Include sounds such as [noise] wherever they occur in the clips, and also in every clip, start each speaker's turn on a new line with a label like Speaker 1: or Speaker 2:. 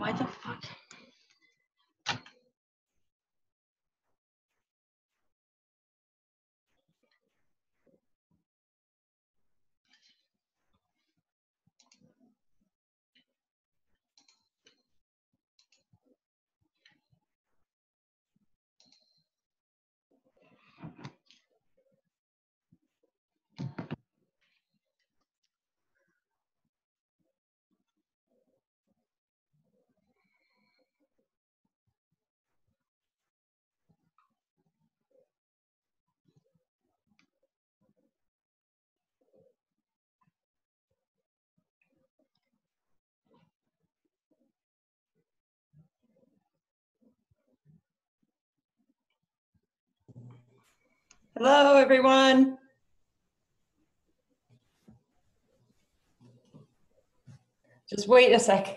Speaker 1: Why the fuck? Hello, everyone. Just wait a sec.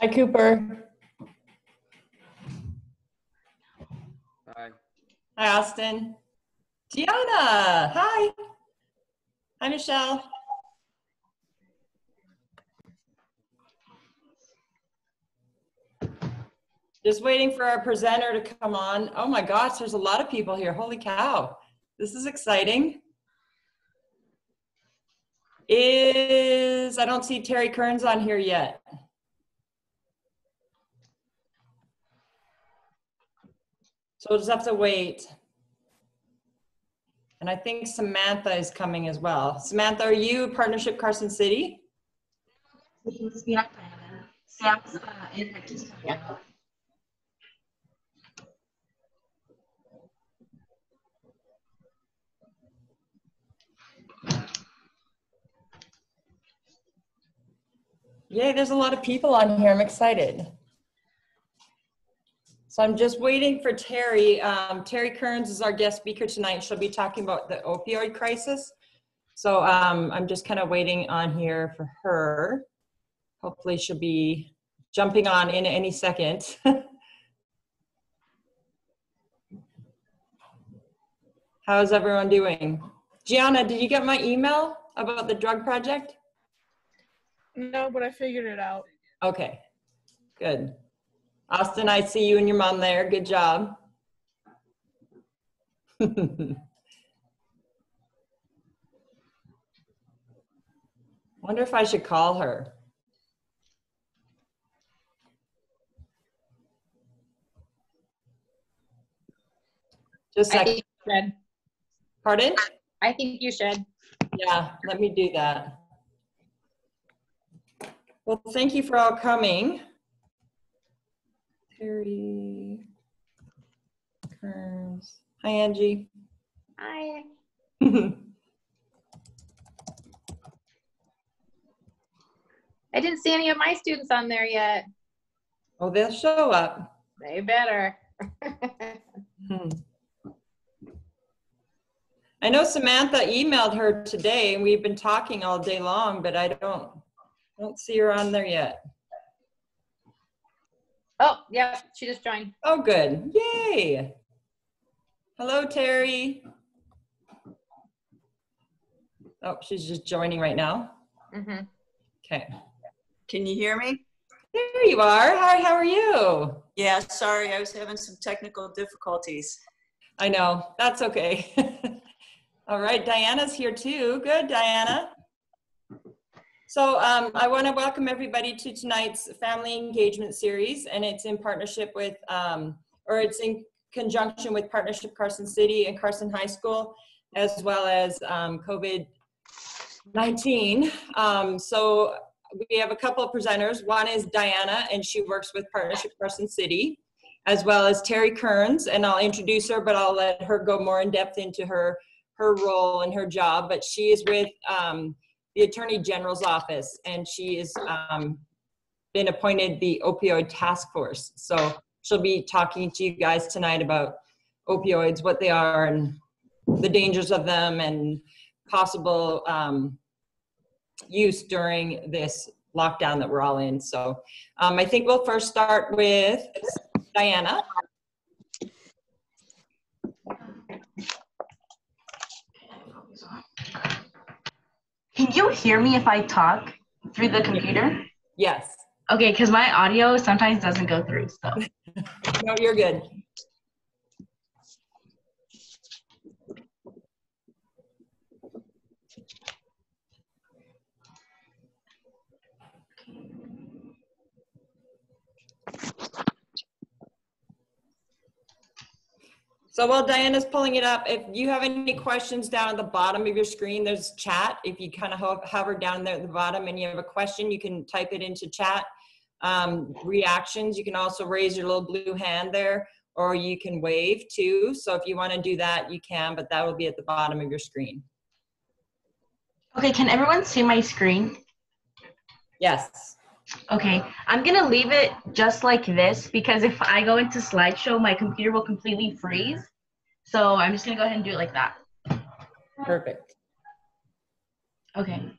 Speaker 1: Hi, Cooper.
Speaker 2: Hi.
Speaker 1: Hi, Austin. Gianna, hi. Hi, Michelle. Just waiting for our presenter to come on. Oh my gosh, there's a lot of people here. Holy cow. This is exciting. Is, I don't see Terry Kerns on here yet. So we'll just have to wait. And I think Samantha is coming as well. Samantha, are you Partnership Carson City? Yay, there's a lot of people on here. I'm excited. So I'm just waiting for Terry. Um, Terry Kerns is our guest speaker tonight. She'll be talking about the opioid crisis. So um, I'm just kind of waiting on here for her. Hopefully she'll be jumping on in any second. [laughs] How's everyone doing? Gianna, did you get my email about the drug project?
Speaker 3: No, but I figured it out.
Speaker 1: Okay, good. Austin, I see you and your mom there. Good job. [laughs] Wonder if I should call her. Just a second.
Speaker 4: think you should.
Speaker 1: Pardon?
Speaker 4: I think you should.
Speaker 1: Yeah, let me do that. Well, thank you for all coming. Hi, Angie.
Speaker 4: Hi. [laughs] I didn't see any of my students on there yet.
Speaker 1: oh, they'll show up.
Speaker 4: They better.
Speaker 1: Hmm. I know Samantha emailed her today and we've been talking all day long, but I don't, don't see her on there yet.
Speaker 4: Oh, yeah, she just joined.
Speaker 1: Oh, good. Yay. Hello, Terry. Oh, she's just joining right now.
Speaker 4: hmm
Speaker 1: Okay.
Speaker 5: Can you hear me?
Speaker 1: There you are. Hi, how are you?
Speaker 5: Yeah, sorry, I was having some technical difficulties.
Speaker 1: I know. That's okay. [laughs] All right, Diana's here too. Good, Diana. So um, I want to welcome everybody to tonight's family engagement series, and it's in partnership with, um, or it's in conjunction with Partnership Carson City and Carson High School, as well as um, COVID-19. Um, so we have a couple of presenters. One is Diana, and she works with Partnership Carson City, as well as Terry Kerns, and I'll introduce her, but I'll let her go more in depth into her her role and her job. But she is with um, the Attorney General's office, and she has um, been appointed the opioid task force. So she'll be talking to you guys tonight about opioids, what they are, and the dangers of them, and possible um, use during this lockdown that we're all in. So um, I think we'll first start with Diana.
Speaker 6: Can you hear me if I talk through the computer?
Speaker 1: Yes.
Speaker 6: Okay, because my audio sometimes doesn't go through. So [laughs]
Speaker 1: No, you're good. So while Diana's pulling it up, if you have any questions down at the bottom of your screen, there's chat. If you kind of hover down there at the bottom and you have a question, you can type it into chat. Um, reactions, you can also raise your little blue hand there or you can wave too. So if you want to do that, you can, but that will be at the bottom of your screen.
Speaker 6: okay, can everyone see my screen?
Speaker 1: Yes.
Speaker 6: Okay, I'm gonna leave it just like this because if I go into slideshow, my computer will completely freeze. So I'm just gonna go ahead and do it like that.
Speaker 1: Perfect.
Speaker 6: Okay.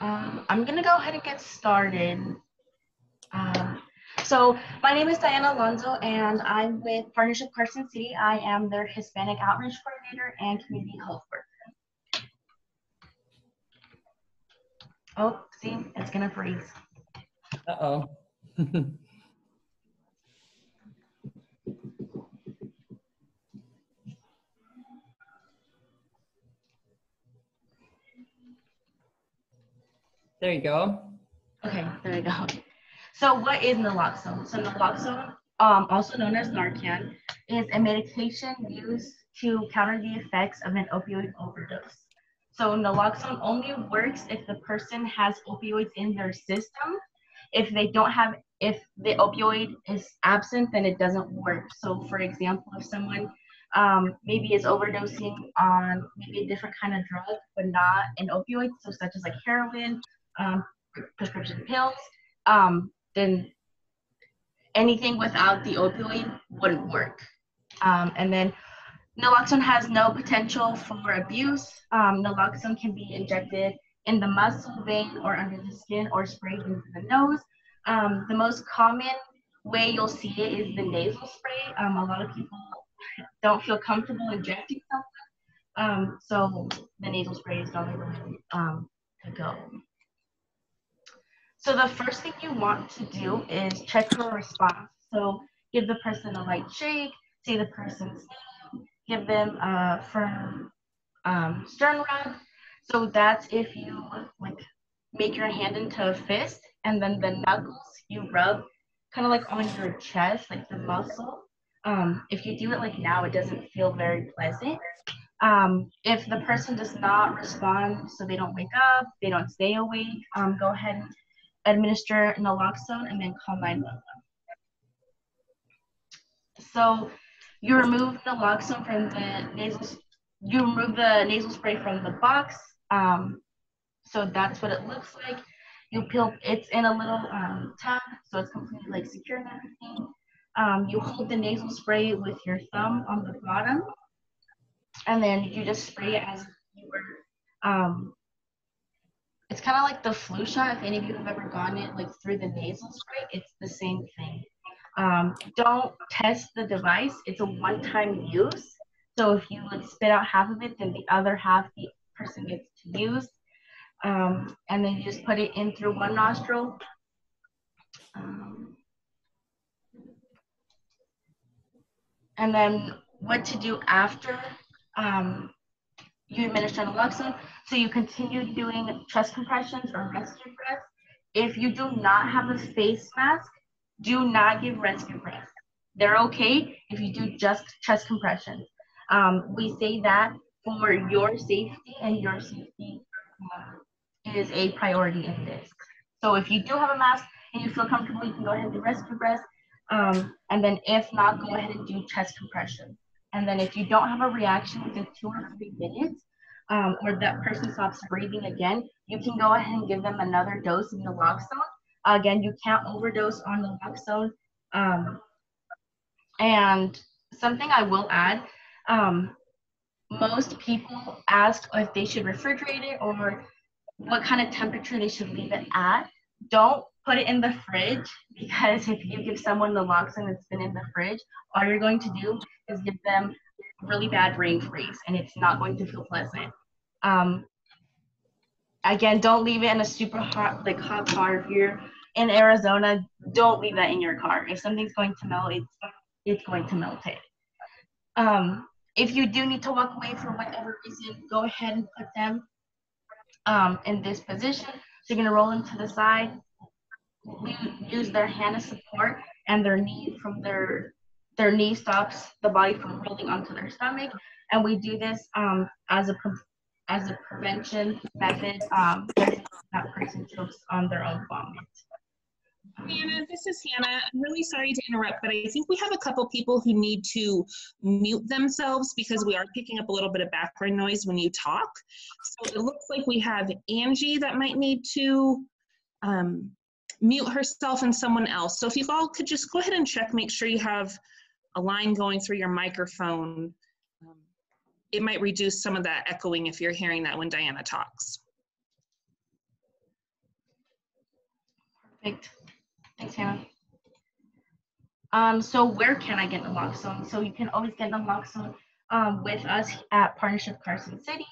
Speaker 6: Um, I'm gonna go ahead and get started. Um, so my name is Diana Alonso and I'm with Partnership Carson City. I am their Hispanic Outreach Coordinator and Community Health Worker. Oh, see, it's gonna freeze.
Speaker 1: Uh-oh. [laughs] there you go.
Speaker 6: Okay, there you go. So what is naloxone? So naloxone, um, also known as Narcan, is a medication used to counter the effects of an opioid overdose. So naloxone only works if the person has opioids in their system. If they don't have, if the opioid is absent, then it doesn't work. So for example, if someone um, maybe is overdosing on maybe a different kind of drug, but not an opioid, so such as like heroin, um, prescription pills, um, then anything without the opioid wouldn't work. Um, and then naloxone has no potential for abuse. Um, naloxone can be injected in the muscle, vein, or under the skin, or sprayed into the nose. Um, the most common way you'll see it is the nasal spray. Um, a lot of people don't feel comfortable injecting something, um, so the nasal spray is the only way to go. So the first thing you want to do is check for response. So give the person a light shake, say the person's name, give them a firm um, stern rub. So that's if you like make your hand into a fist and then the knuckles you rub kind of like on your chest, like the muscle. Um, if you do it like now, it doesn't feel very pleasant. Um, if the person does not respond, so they don't wake up, they don't stay awake, um, go ahead and administer naloxone and then call 911. So you remove naloxone from the nasal, you remove the nasal spray from the box. Um, so that's what it looks like. You peel, it's in a little um, tub, so it's completely like secure and everything. Um, you hold the nasal spray with your thumb on the bottom, and then you just spray it as you were um, it's kind of like the flu shot. If any of you have ever gotten it like through the nasal spray, it's the same thing. Um, don't test the device. It's a one-time use. So if you like spit out half of it, then the other half the person gets to use. Um, and then you just put it in through one nostril. Um, and then what to do after um, you administer naloxone. So you continue doing chest compressions or rescue breaths. If you do not have a face mask, do not give rescue breaths. They're okay if you do just chest compressions. Um, we say that for your safety and your safety uh, is a priority in this. So if you do have a mask and you feel comfortable, you can go ahead and do rescue breaths. Um, and then if not, go ahead and do chest compression. And then if you don't have a reaction within two or three minutes, um, or that person stops breathing again, you can go ahead and give them another dose of naloxone. Again, you can't overdose on naloxone. Um, and something I will add, um, most people ask if they should refrigerate it or what kind of temperature they should leave it at. Don't put it in the fridge because if you give someone the naloxone that's been in the fridge, all you're going to do is give them really bad brain freeze and it's not going to feel pleasant. Um, again, don't leave it in a super hot, like hot car. If you're in Arizona, don't leave that in your car. If something's going to melt, it's it's going to melt it. Um, if you do need to walk away for whatever reason, go ahead and put them um, in this position. So you're gonna roll them to the side, use their hand as support, and their knee from their their knee stops the body from rolling onto their stomach. And we do this um, as a as a prevention method. Um, that person chokes on their own vomit.
Speaker 7: Hannah, this is Hannah. I'm really sorry to interrupt, but I think we have a couple people who need to mute themselves because we are picking up a little bit of background noise when you talk. So it looks like we have Angie that might need to um, mute herself and someone else. So if you all could just go ahead and check, make sure you have a line going through your microphone. Um, it might reduce some of that echoing if you're hearing that when Diana talks.
Speaker 6: Perfect. Thanks, Hannah. Um, so where can I get naloxone? So you can always get naloxone um, with us at Partnership Carson City.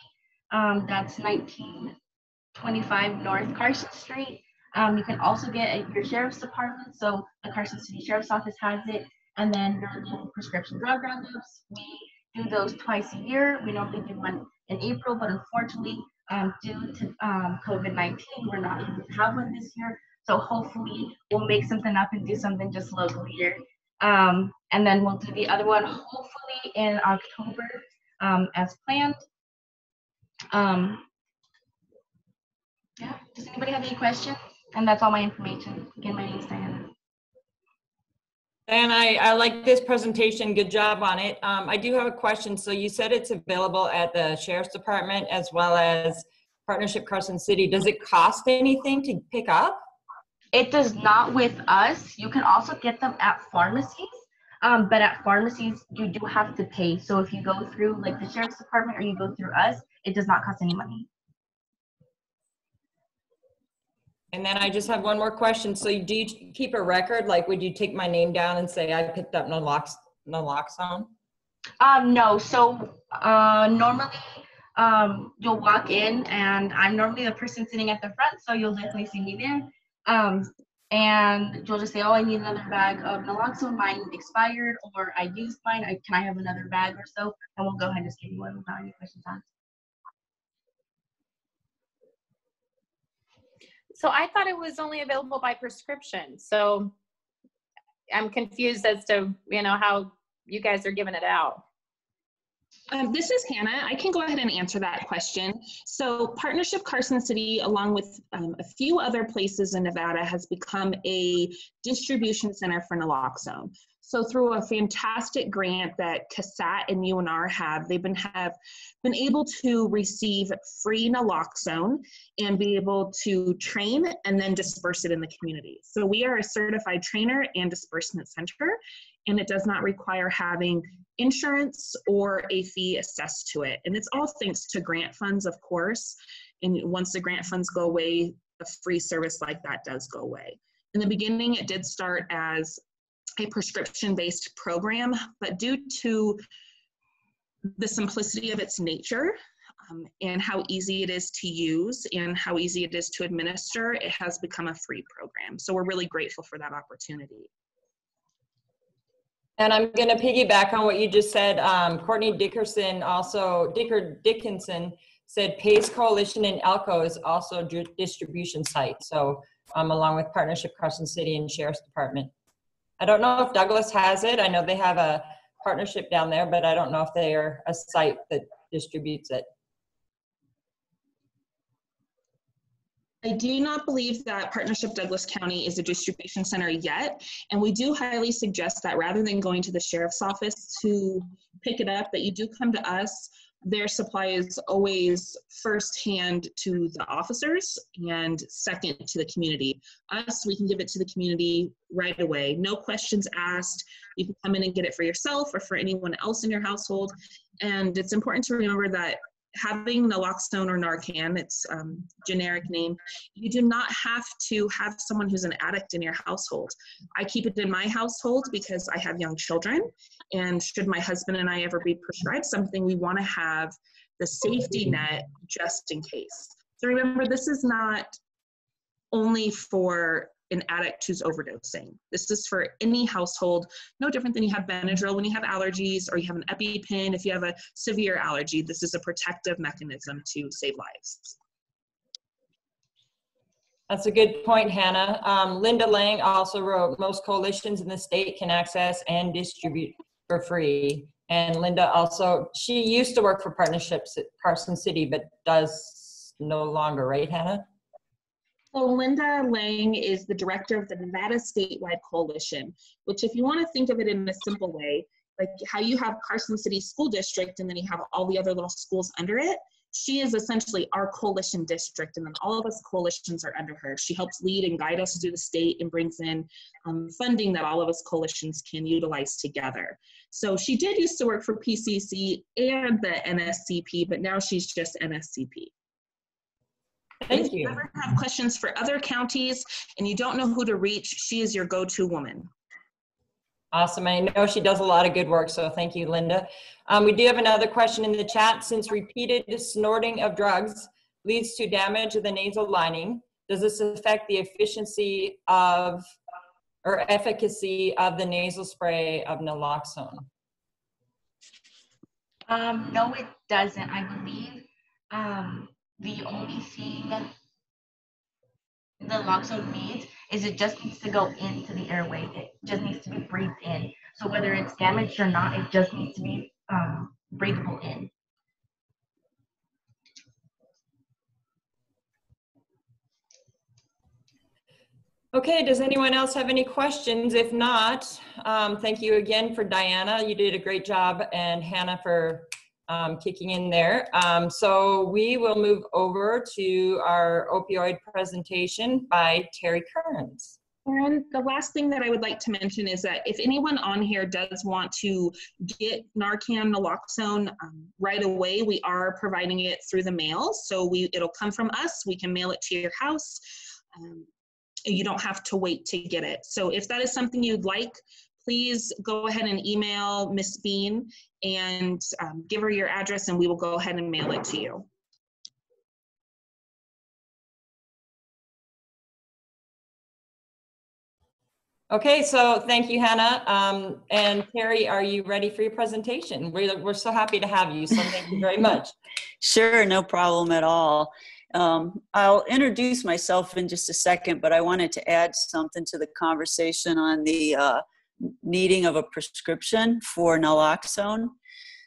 Speaker 6: Um, that's 1925 North Carson Street. Um, you can also get at your sheriff's department. So the Carson City Sheriff's Office has it, and then your prescription drug roundups. We do those twice a year. We normally do one in April, but unfortunately, um, due to um, COVID-19, we're not able to have one this year. So hopefully we'll make something up and do something just local here. Um, and then we'll do the other one hopefully in October um, as planned. Um, yeah, does anybody have any questions? And that's all my information. Again, my name is Diana.
Speaker 1: And I, I like this presentation. Good job on it. Um, I do have a question. So you said it's available at the sheriff's department as well as Partnership Carson City. Does it cost anything to pick up?
Speaker 6: It does not with us. You can also get them at pharmacies. Um, but at pharmacies, you do have to pay. So if you go through like the sheriff's department or you go through us, it does not cost any money.
Speaker 1: And then I just have one more question. So do you keep a record? Like, would you take my name down and say I picked up nalox naloxone?
Speaker 6: Um, no. So uh, normally um, you'll walk in, and I'm normally the person sitting at the front, so you'll definitely see me there. Um, and you'll just say, "Oh, I need another bag of naloxone. Mine expired, or I used mine. I, can I have another bag or so?" And we'll go ahead and just give you one without any questions asked.
Speaker 4: So I thought it was only available by prescription. So I'm confused as to, you know, how you guys are giving it out.
Speaker 7: Um, this is Hannah. I can go ahead and answer that question. So, Partnership Carson City, along with um, a few other places in Nevada, has become a distribution center for naloxone. So, through a fantastic grant that CASAT and UNR have, they've been have been able to receive free naloxone and be able to train and then disperse it in the community. So, we are a certified trainer and disbursement center, and it does not require having insurance or a fee assessed to it. And it's all thanks to grant funds, of course. And once the grant funds go away, a free service like that does go away. In the beginning, it did start as a prescription based program, but due to the simplicity of its nature um, and how easy it is to use and how easy it is to administer, it has become a free program. So we're really grateful for that opportunity.
Speaker 1: And I'm going to piggyback on what you just said. Um, Courtney Dickerson also, Dicker Dickinson said Pace Coalition in Elko is also a distribution site. So um, along with Partnership Carson City and Sheriff's Department. I don't know if Douglas has it. I know they have a partnership down there, but I don't know if they are a site that distributes it.
Speaker 7: I do not believe that Partnership Douglas County is a distribution center yet, and we do highly suggest that rather than going to the sheriff's office to pick it up, that you do come to us. Their supply is always firsthand to the officers and second to the community. Us, we can give it to the community right away. No questions asked. You can come in and get it for yourself or for anyone else in your household. And it's important to remember that having naloxone or Narcan, it's um, generic name, you do not have to have someone who's an addict in your household. I keep it in my household because I have young children, and should my husband and I ever be prescribed something, we want to have the safety net just in case. So remember, this is not only for an addict who's overdosing. This is for any household, no different than you have Benadryl when you have allergies or you have an EpiPen if you have a severe allergy. This is a protective mechanism to save lives.
Speaker 1: That's a good point, Hannah. Um, Linda Lang also wrote, most coalitions in the state can access and distribute for free. And Linda also, she used to work for partnerships at Carson City, but does no longer, right, Hannah?
Speaker 7: So Linda Lang is the director of the Nevada Statewide Coalition, which if you want to think of it in a simple way, like how you have Carson City School District and then you have all the other little schools under it, she is essentially our coalition district and then all of us coalitions are under her. She helps lead and guide us through the state and brings in um, funding that all of us coalitions can utilize together. So she did used to work for PCC and the NSCP, but now she's just NSCP.
Speaker 1: Thank
Speaker 7: if you
Speaker 1: you.
Speaker 7: ever have questions for other counties and you don't know who to reach, she is your go-to woman.
Speaker 1: Awesome. I know she does a lot of good work, so thank you, Linda. Um, we do have another question in the chat. Since repeated snorting of drugs leads to damage of the nasal lining, does this affect the efficiency of or efficacy of the nasal spray of naloxone?
Speaker 6: Um, no, it doesn't. I believe um, the only thing the naloxone needs is it just needs to go into the airway. It just needs to be breathed in. So whether it's damaged or not, it just needs to be um, breathable in.
Speaker 1: Okay, does anyone else have any questions? If not, um, thank you again for Diana. You did a great job and Hannah for um, kicking in there. Um, so we will move over to our opioid presentation by Terry Kerns.
Speaker 7: And the last thing that I would like to mention is that if anyone on here does want to get Narcan naloxone um, right away, we are providing it through the mail. So we it'll come from us. We can mail it to your house. Um, you don't have to wait to get it. So if that is something you'd like, please go ahead and email Miss Bean and um, give her your address and we will go ahead and mail it to you.
Speaker 1: Okay, so thank you, Hannah. Um, and Terry, are you ready for your presentation? We're, we're so happy to have you, so thank you very much. [laughs]
Speaker 5: Sure, no problem at all. Um, I'll introduce myself in just a second, but I wanted to add something to the conversation on the uh, needing of a prescription for naloxone.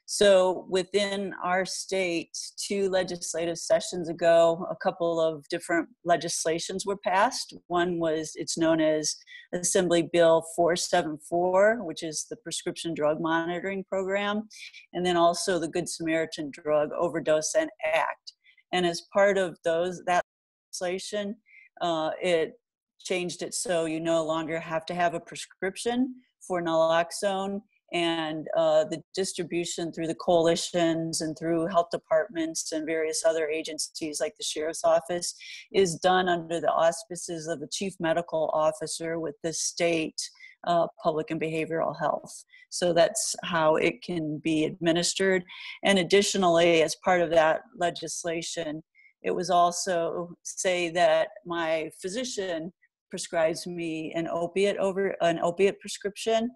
Speaker 5: So within our state, two legislative sessions ago, a couple of different legislations were passed. One was, it's known as Assembly Bill 474, which is the Prescription Drug Monitoring Program, and then also the Good Samaritan Drug Overdose and Act. And as part of those, that legislation, uh, it changed it so you no longer have to have a prescription for naloxone and uh, the distribution through the coalitions and through health departments and various other agencies like the sheriff's office is done under the auspices of the chief medical officer with the state uh, public and behavioral health. So that's how it can be administered. And additionally, as part of that legislation, it was also say that my physician prescribes me an opiate over an opiate prescription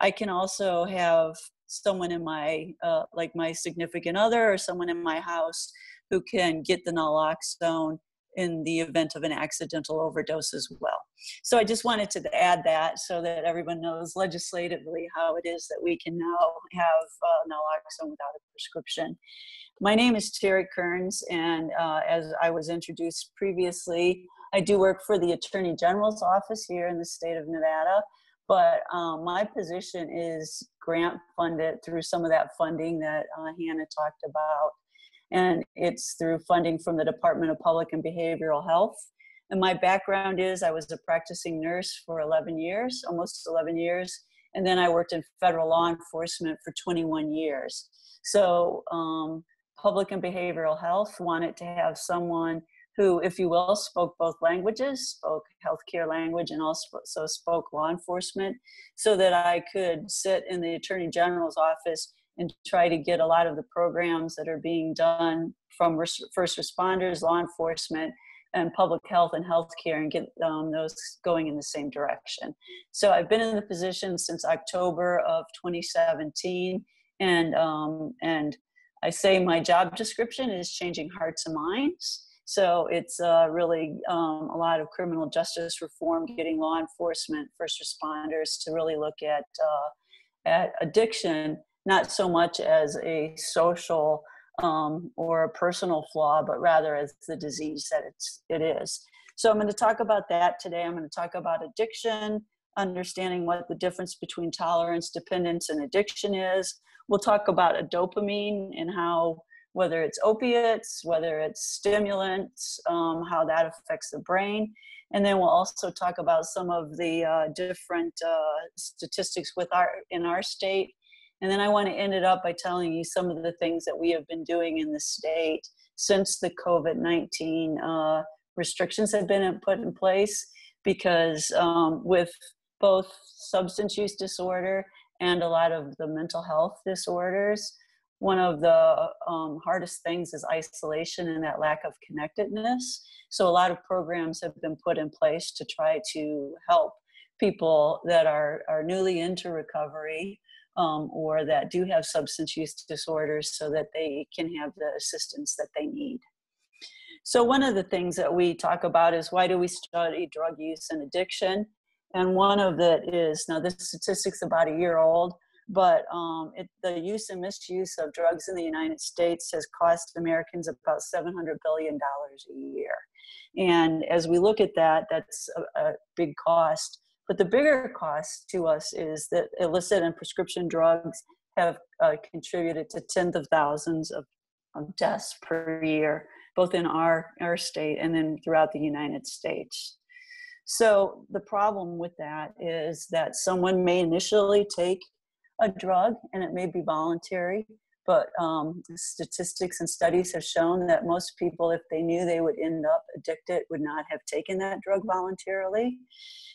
Speaker 5: I can also have someone in my, uh, like my significant other or someone in my house who can get the naloxone in the event of an accidental overdose as well. So I just wanted to add that so that everyone knows legislatively how it is that we can now have uh, naloxone without a prescription. My name is Terry Kerns, and uh, as I was introduced previously, I do work for the Attorney General's office here in the state of Nevada but um, my position is grant funded through some of that funding that uh, Hannah talked about. And it's through funding from the Department of Public and Behavioral Health. And my background is I was a practicing nurse for 11 years, almost 11 years. And then I worked in federal law enforcement for 21 years. So um, public and behavioral health wanted to have someone who, if you will, spoke both languages, spoke healthcare language, and also so spoke law enforcement, so that I could sit in the Attorney General's office and try to get a lot of the programs that are being done from first responders, law enforcement, and public health and healthcare and get um, those going in the same direction. So I've been in the position since October of 2017, and um, and I say my job description is changing hearts and minds. So it's uh, really um, a lot of criminal justice reform, getting law enforcement, first responders to really look at uh, at addiction, not so much as a social um, or a personal flaw, but rather as the disease that it's it is. So I'm going to talk about that today. I'm going to talk about addiction, understanding what the difference between tolerance, dependence, and addiction is. We'll talk about a dopamine and how whether it's opiates, whether it's stimulants, um, how that affects the brain. And then we'll also talk about some of the uh, different uh, statistics with our in our state. And then I want to end it up by telling you some of the things that we have been doing in the state since the COVID-19 uh, restrictions have been put in place. Because um, with both substance use disorder and a lot of the mental health disorders, one of the um, hardest things is isolation and that lack of connectedness. So a lot of programs have been put in place to try to help people that are, are newly into recovery um, or that do have substance use disorders so that they can have the assistance that they need. So one of the things that we talk about is why do we study drug use and addiction? And one of it is, now this statistic's about a year old, but um, it, the use and misuse of drugs in the United States has cost Americans about $700 billion a year. And as we look at that, that's a, a big cost. But the bigger cost to us is that illicit and prescription drugs have uh, contributed to tens of thousands of, of deaths per year, both in our, our state and then throughout the United States. So the problem with that is that someone may initially take a drug and it may be voluntary but um, statistics and studies have shown that most people if they knew they would end up addicted would not have taken that drug voluntarily.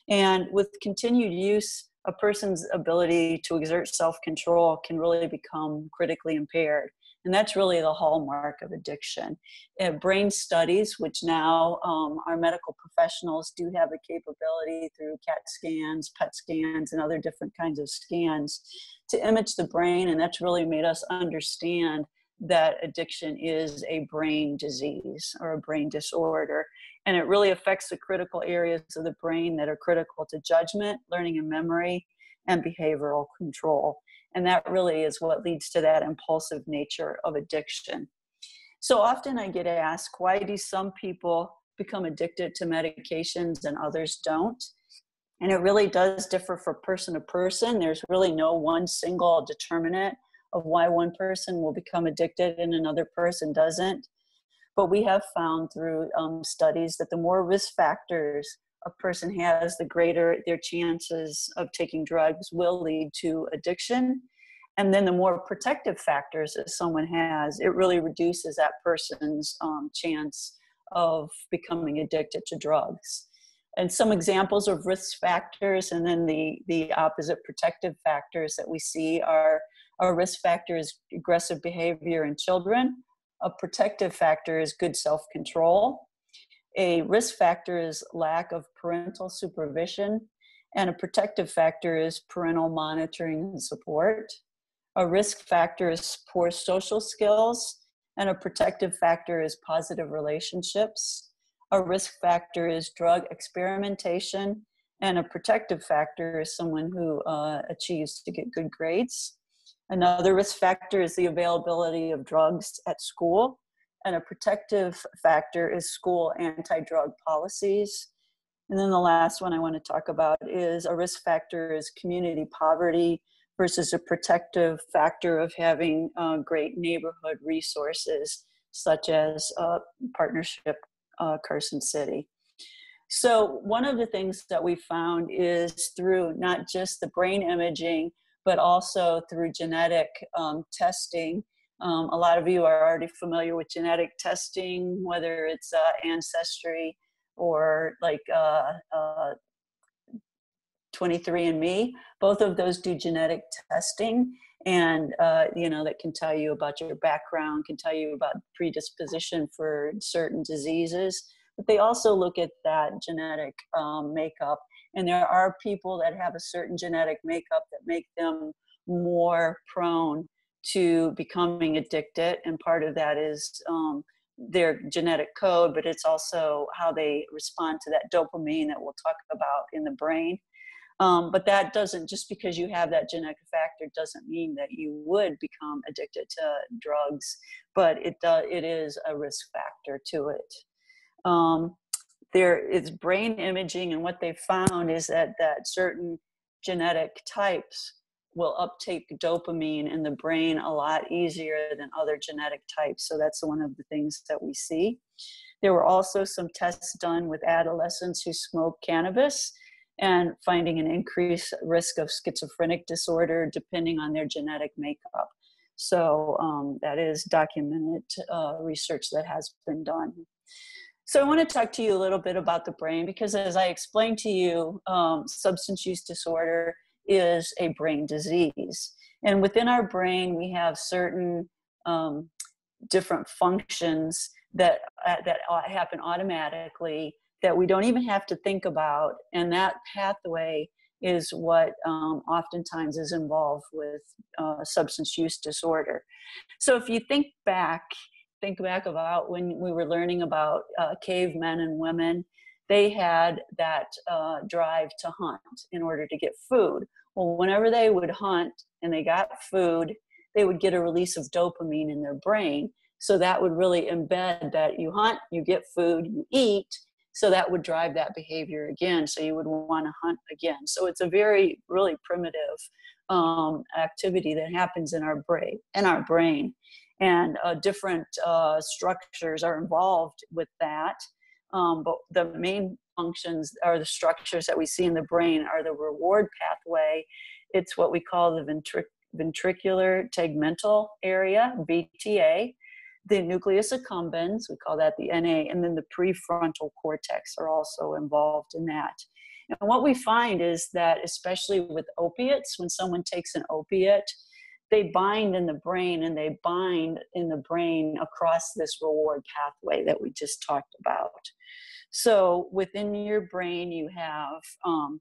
Speaker 5: And with continued use a person's ability to exert self-control can really become critically impaired and that's really the hallmark of addiction. Uh, brain studies, which now um, our medical professionals do have a capability through CAT scans, PET scans, and other different kinds of scans to image the brain, and that's really made us understand that addiction is a brain disease or a brain disorder. And it really affects the critical areas of the brain that are critical to judgment, learning and memory, and behavioral control. And that really is what leads to that impulsive nature of addiction. So often I get asked, why do some people become addicted to medications and others don't? And it really does differ from person to person. There's really no one single determinant of why one person will become addicted and another person doesn't. But we have found through um, studies that the more risk factors a person has, the greater their chances of taking drugs will lead to addiction. And then the more protective factors that someone has, it really reduces that person's um, chance of becoming addicted to drugs. And some examples of risk factors, and then the, the opposite protective factors that we see are a risk factor is aggressive behavior in children. A protective factor is good self control. A risk factor is lack of parental supervision, and a protective factor is parental monitoring and support. A risk factor is poor social skills, and a protective factor is positive relationships. A risk factor is drug experimentation, and a protective factor is someone who uh, achieves to get good grades. Another risk factor is the availability of drugs at school and a protective factor is school anti-drug policies. And then the last one I want to talk about is a risk factor is community poverty versus a protective factor of having uh, great neighborhood resources such as uh, partnership uh, Carson City. So one of the things that we found is through not just the brain imaging, but also through genetic um, testing Um, a lot of you are already familiar with genetic testing, whether it's uh, ancestry or like uh, uh, 23andMe. Both of those do genetic testing, and uh, you know that can tell you about your background, can tell you about predisposition for certain diseases. But they also look at that genetic um, makeup, and there are people that have a certain genetic makeup that make them more prone to becoming addicted, and part of that is um, their genetic code, but it's also how they respond to that dopamine that we'll talk about in the brain. Um, but that doesn't just because you have that genetic factor doesn't mean that you would become addicted to drugs, but it uh, it is a risk factor to it. Um, there is brain imaging, and what they found is that that certain genetic types will uptake dopamine in the brain a lot easier than other genetic types. So that's one of the things that we see. There were also some tests done with adolescents who smoke cannabis and finding an increased risk of schizophrenic disorder depending on their genetic makeup. So um, that is documented uh, research that has been done. So I want to talk to you a little bit about the brain because as I explained to you, um, substance use disorder is a brain disease. And within our brain, we have certain um, different functions that, uh, that happen automatically that we don't even have to think about. And that pathway is what um, oftentimes is involved with uh, substance use disorder. So if you think back, think back about when we were learning about uh, cavemen and women, they had that uh, drive to hunt in order to get food. Well, whenever they would hunt and they got food, they would get a release of dopamine in their brain. So that would really embed that you hunt, you get food, you eat, so that would drive that behavior again. So you would want to hunt again. So it's a very really primitive um, activity that happens in our brain in our brain. And uh, different uh, structures are involved with that um, but the main functions or the structures that we see in the brain are the reward pathway it's what we call the ventric- ventricular tegmental area vta the nucleus accumbens, we call that the NA, and then the prefrontal cortex are also involved in that. And what we find is that, especially with opiates, when someone takes an opiate, they bind in the brain and they bind in the brain across this reward pathway that we just talked about. So within your brain, you have um,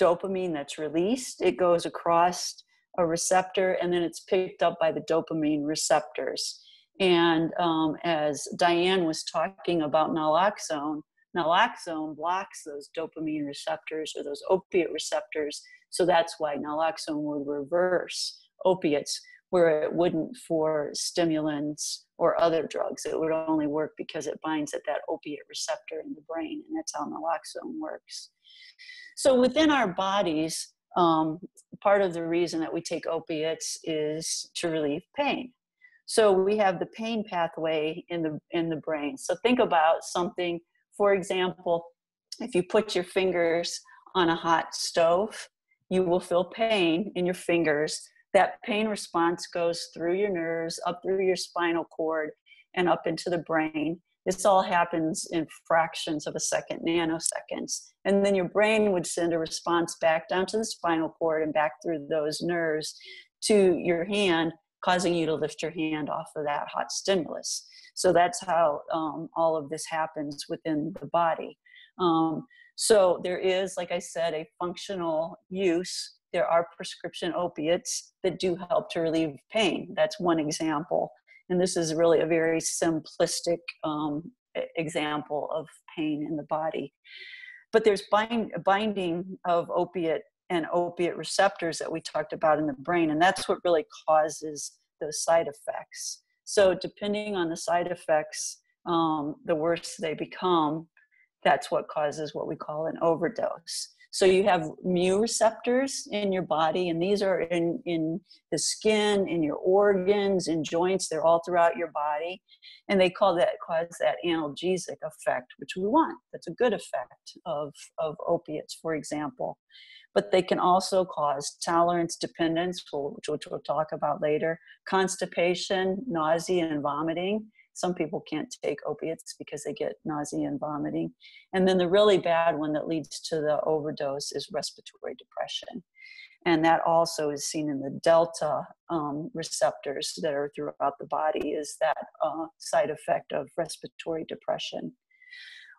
Speaker 5: dopamine that's released, it goes across a receptor and then it's picked up by the dopamine receptors. And um, as Diane was talking about naloxone, naloxone blocks those dopamine receptors or those opiate receptors. So that's why naloxone would reverse opiates where it wouldn't for stimulants or other drugs. It would only work because it binds at that opiate receptor in the brain, and that's how naloxone works. So within our bodies, um, part of the reason that we take opiates is to relieve pain. So we have the pain pathway in the in the brain. So think about something, for example, if you put your fingers on a hot stove, you will feel pain in your fingers. That pain response goes through your nerves, up through your spinal cord, and up into the brain. This all happens in fractions of a second, nanoseconds. And then your brain would send a response back down to the spinal cord and back through those nerves to your hand causing you to lift your hand off of that hot stimulus. So that's how um, all of this happens within the body. Um, so there is, like I said, a functional use. There are prescription opiates that do help to relieve pain. That's one example. And this is really a very simplistic um, example of pain in the body. But there's bind, binding of opiate and opiate receptors that we talked about in the brain. And that's what really causes those side effects. So, depending on the side effects, um, the worse they become, that's what causes what we call an overdose. So, you have mu receptors in your body, and these are in, in the skin, in your organs, in joints, they're all throughout your body. And they call that cause that analgesic effect, which we want. That's a good effect of, of opiates, for example. but they can also cause tolerance dependence, which, which we'll talk about later, constipation, nausea, and vomiting. Some people can't take opiates because they get nausea and vomiting. And then the really bad one that leads to the overdose is respiratory depression. And that also is seen in the delta um, receptors that are throughout the body, is that uh, side effect of respiratory depression.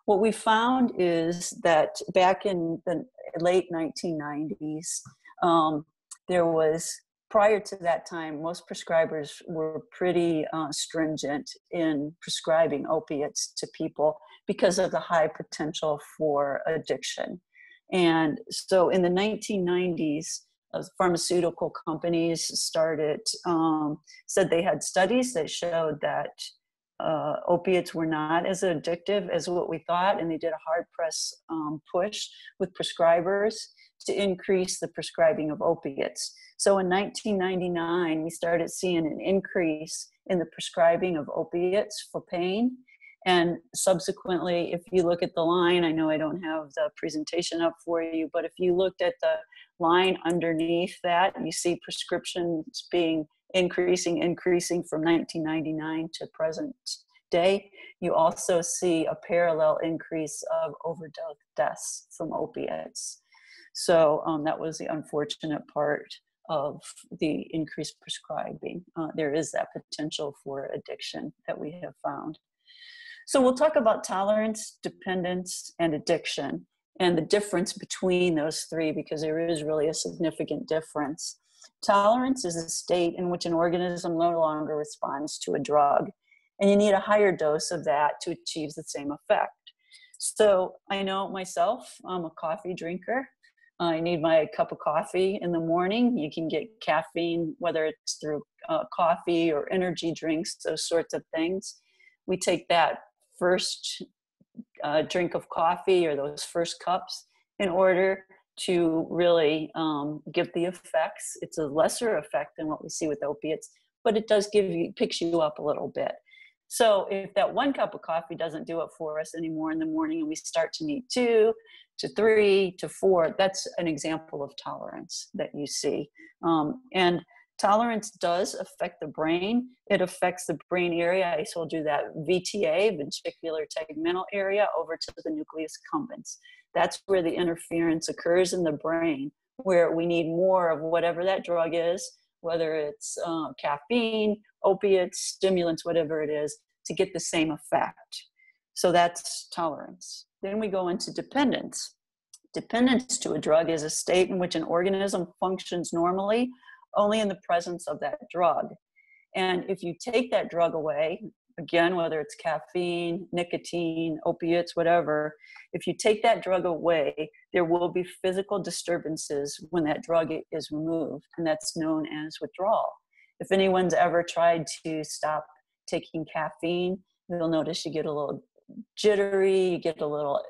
Speaker 5: What we found is that back in the late 1990s, um, there was prior to that time, most prescribers were pretty uh, stringent in prescribing opiates to people because of the high potential for addiction. And so in the 1990s, uh, pharmaceutical companies started, um, said they had studies that showed that uh, opiates were not as addictive as what we thought, and they did a hard press um, push with prescribers to increase the prescribing of opiates. So in 1999, we started seeing an increase in the prescribing of opiates for pain. And subsequently, if you look at the line, I know I don't have the presentation up for you, but if you looked at the line underneath that, you see prescriptions being increasing, increasing from 1999 to present day. You also see a parallel increase of overdose deaths from opiates. So um, that was the unfortunate part of the increased prescribing. Uh, there is that potential for addiction that we have found. So we'll talk about tolerance, dependence, and addiction and the difference between those three because there is really a significant difference. Tolerance is a state in which an organism no longer responds to a drug, and you need a higher dose of that to achieve the same effect. So I know myself, I'm a coffee drinker. I need my cup of coffee in the morning. You can get caffeine, whether it's through uh, coffee or energy drinks, those sorts of things. We take that first uh, drink of coffee or those first cups in order to really um, give the effects. It's a lesser effect than what we see with opiates, but it does give you, picks you up a little bit. So if that one cup of coffee doesn't do it for us anymore in the morning and we start to need two, to three to four, that's an example of tolerance that you see. Um, and tolerance does affect the brain. It affects the brain area. I told you that VTA, ventricular tegmental area, over to the nucleus accumbens. That's where the interference occurs in the brain, where we need more of whatever that drug is, whether it's uh, caffeine, opiates, stimulants, whatever it is, to get the same effect. So that's tolerance. Then we go into dependence. Dependence to a drug is a state in which an organism functions normally only in the presence of that drug. And if you take that drug away, again, whether it's caffeine, nicotine, opiates, whatever, if you take that drug away, there will be physical disturbances when that drug is removed, and that's known as withdrawal. If anyone's ever tried to stop taking caffeine, you'll notice you get a little jittery, you get a little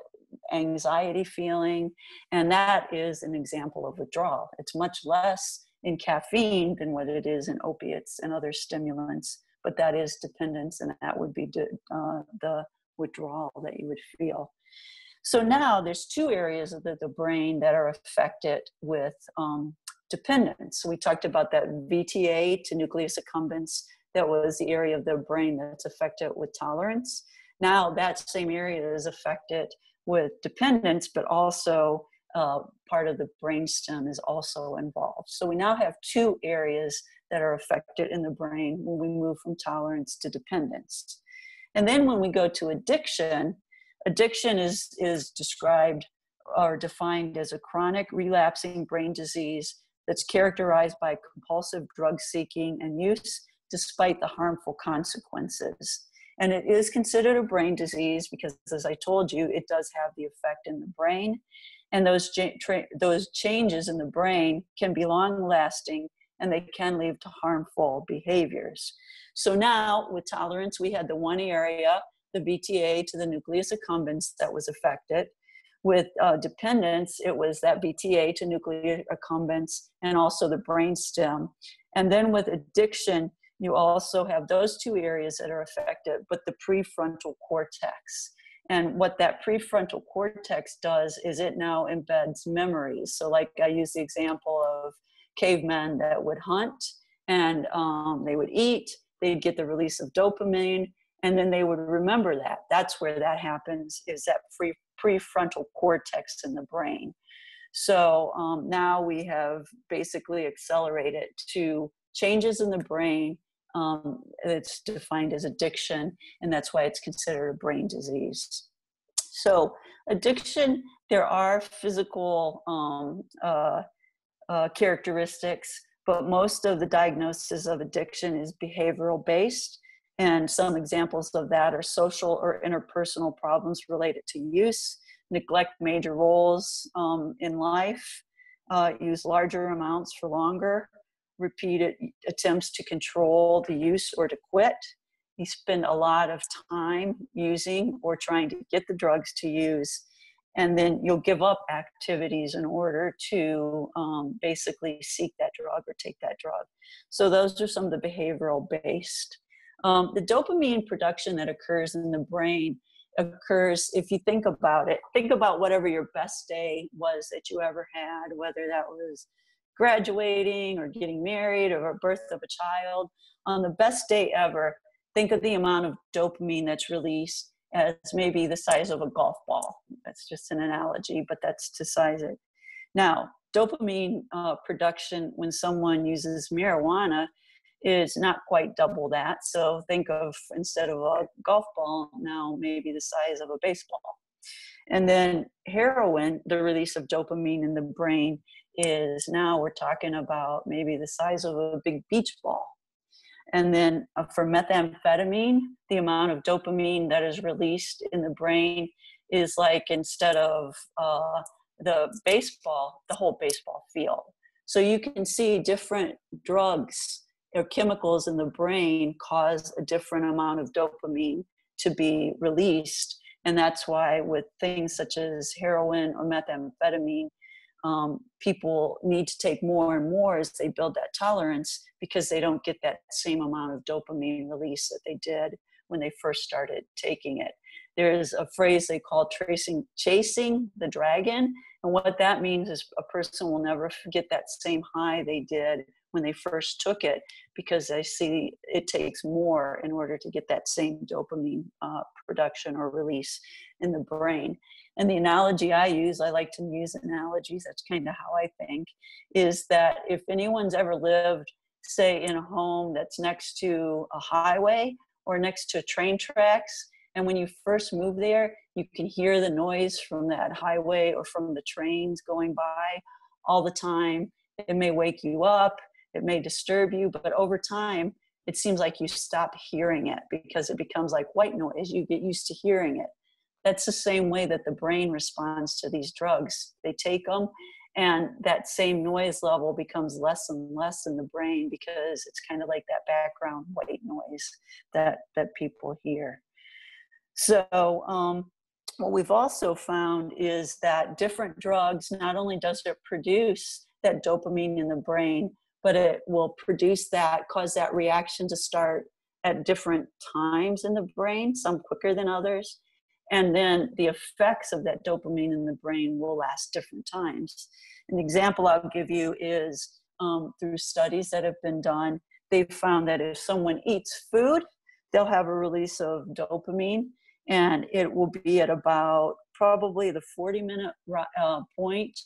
Speaker 5: anxiety feeling, and that is an example of withdrawal. It's much less in caffeine than what it is in opiates and other stimulants, but that is dependence, and that would be uh, the withdrawal that you would feel. So now there's two areas of the, the brain that are affected with um, dependence. We talked about that VTA to nucleus accumbens. That was the area of the brain that's affected with tolerance. Now that same area is affected with dependence, but also uh, part of the brainstem is also involved. So we now have two areas that are affected in the brain when we move from tolerance to dependence. And then when we go to addiction, addiction is, is described or defined as a chronic relapsing brain disease that's characterized by compulsive drug seeking and use despite the harmful consequences. And it is considered a brain disease because, as I told you, it does have the effect in the brain. And those, tra- those changes in the brain can be long lasting and they can lead to harmful behaviors. So now, with tolerance, we had the one area, the VTA to the nucleus accumbens, that was affected. With uh, dependence, it was that VTA to nucleus accumbens and also the brainstem. And then with addiction, you also have those two areas that are affected, but the prefrontal cortex. And what that prefrontal cortex does is it now embeds memories. So, like I use the example of cavemen that would hunt and um, they would eat, they'd get the release of dopamine, and then they would remember that. That's where that happens, is that free prefrontal cortex in the brain. So um, now we have basically accelerated to changes in the brain. Um, it's defined as addiction, and that's why it's considered a brain disease. So, addiction, there are physical um, uh, uh, characteristics, but most of the diagnosis of addiction is behavioral based. And some examples of that are social or interpersonal problems related to use, neglect major roles um, in life, uh, use larger amounts for longer, repeated attempts to control the use or to quit. You spend a lot of time using or trying to get the drugs to use, and then you'll give up activities in order to um, basically seek that drug or take that drug. So, those are some of the behavioral based. Um, the dopamine production that occurs in the brain occurs if you think about it think about whatever your best day was that you ever had whether that was graduating or getting married or a birth of a child on the best day ever think of the amount of dopamine that's released as maybe the size of a golf ball that's just an analogy but that's to size it now dopamine uh, production when someone uses marijuana is not quite double that. So think of instead of a golf ball, now maybe the size of a baseball. And then heroin, the release of dopamine in the brain is now we're talking about maybe the size of a big beach ball. And then uh, for methamphetamine, the amount of dopamine that is released in the brain is like instead of uh, the baseball, the whole baseball field. So you can see different drugs or chemicals in the brain cause a different amount of dopamine to be released. And that's why, with things such as heroin or methamphetamine, um, people need to take more and more as they build that tolerance because they don't get that same amount of dopamine release that they did when they first started taking it. There's a phrase they call tracing, chasing the dragon. And what that means is a person will never get that same high they did when they first took it because they see it takes more in order to get that same dopamine uh, production or release in the brain. And the analogy I use, I like to use analogies, that's kind of how I think, is that if anyone's ever lived, say, in a home that's next to a highway or next to train tracks, and when you first move there, you can hear the noise from that highway or from the trains going by all the time. It may wake you up it may disturb you, but over time, it seems like you stop hearing it because it becomes like white noise. You get used to hearing it. That's the same way that the brain responds to these drugs. They take them, and that same noise level becomes less and less in the brain because it's kind of like that background white noise that that people hear. So, um, what we've also found is that different drugs not only does it produce that dopamine in the brain, but it will produce that, cause that reaction to start at different times in the brain, some quicker than others. And then the effects of that dopamine in the brain will last different times. An example I'll give you is um, through studies that have been done, they've found that if someone eats food, they'll have a release of dopamine, and it will be at about probably the 40 minute uh, point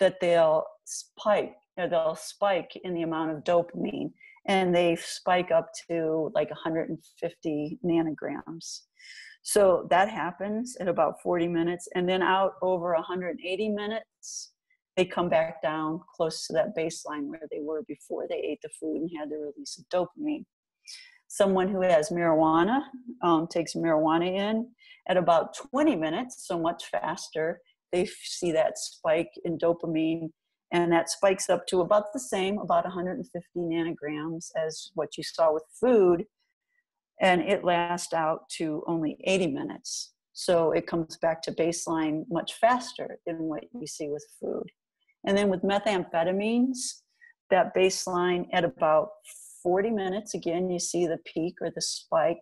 Speaker 5: that they'll spike know, they'll spike in the amount of dopamine and they spike up to like 150 nanograms. So that happens at about 40 minutes. And then out over 180 minutes, they come back down close to that baseline where they were before they ate the food and had the release of dopamine. Someone who has marijuana um, takes marijuana in at about 20 minutes, so much faster. They see that spike in dopamine and that spikes up to about the same, about 150 nanograms as what you saw with food, and it lasts out to only 80 minutes. So it comes back to baseline much faster than what you see with food. And then with methamphetamines, that baseline at about 40 minutes, again, you see the peak or the spike.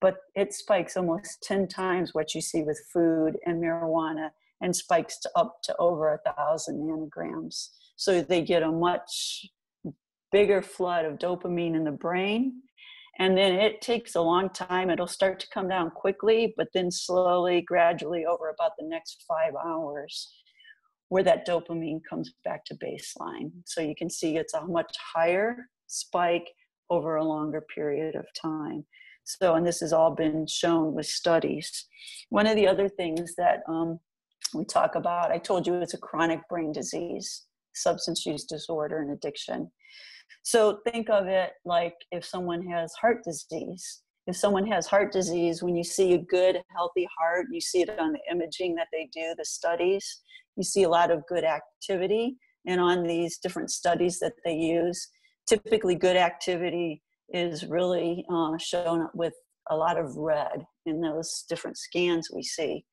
Speaker 5: but it spikes almost 10 times what you see with food and marijuana and spikes to up to over a thousand nanograms. So they get a much bigger flood of dopamine in the brain. And then it takes a long time. It'll start to come down quickly, but then slowly, gradually over about the next five hours, where that dopamine comes back to baseline. So you can see it's a much higher spike over a longer period of time. So, and this has all been shown with studies. One of the other things that um, we talk about, I told you it's a chronic brain disease, substance use disorder, and addiction. So, think of it like if someone has heart disease. If someone has heart disease, when you see a good, healthy heart, you see it on the imaging that they do, the studies, you see a lot of good activity. And on these different studies that they use, typically good activity is really uh, shown with a lot of red in those different scans we see.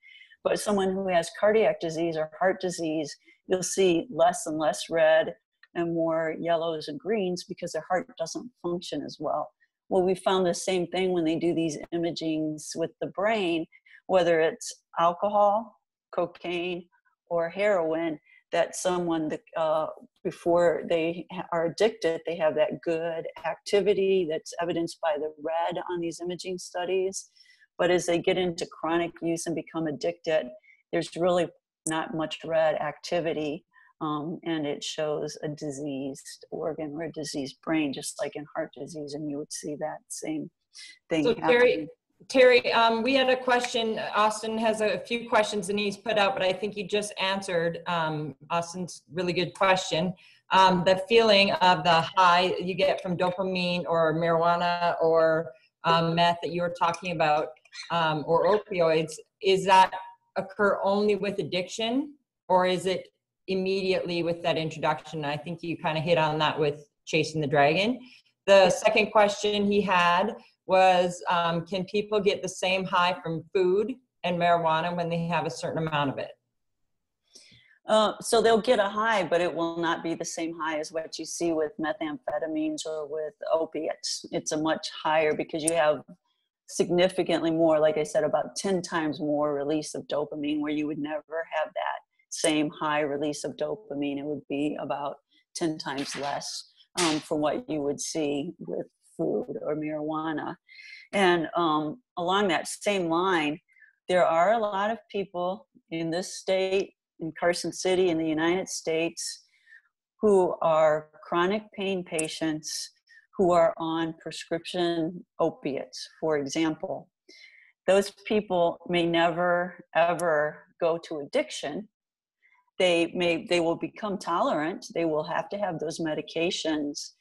Speaker 5: But someone who has cardiac disease or heart disease, you'll see less and less red and more yellows and greens because their heart doesn't function as well. Well, we found the same thing when they do these imagings with the brain, whether it's alcohol, cocaine, or heroin, that someone uh, before they are addicted they have that good activity that's evidenced by the red on these imaging studies. But as they get into chronic use and become addicted there's really not much red activity um, and it shows a diseased organ or a diseased brain just like in heart disease and you would see that same thing
Speaker 1: so Terry, Terry, um, we had a question. Austin has a few questions that he's put out, but I think he just answered um, Austin's really good question. Um, the feeling of the high you get from dopamine or marijuana or um, meth that you were talking about, um, or opioids, is that occur only with addiction, or is it immediately with that introduction? I think you kind of hit on that with chasing the dragon. The second question he had was um, can people get the same high from food and marijuana when they have a certain amount of it?
Speaker 5: Uh, so they'll get a high, but it will not be the same high as what you see with methamphetamines or with opiates. It's a much higher because you have significantly more, like I said, about 10 times more release of dopamine, where you would never have that same high release of dopamine. It would be about 10 times less um, from what you would see with food or marijuana. And um, along that same line, there are a lot of people in this state, in Carson City, in the United States, who are chronic pain patients who are on prescription opiates, for example. Those people may never ever go to addiction. They may they will become tolerant. They will have to have those medications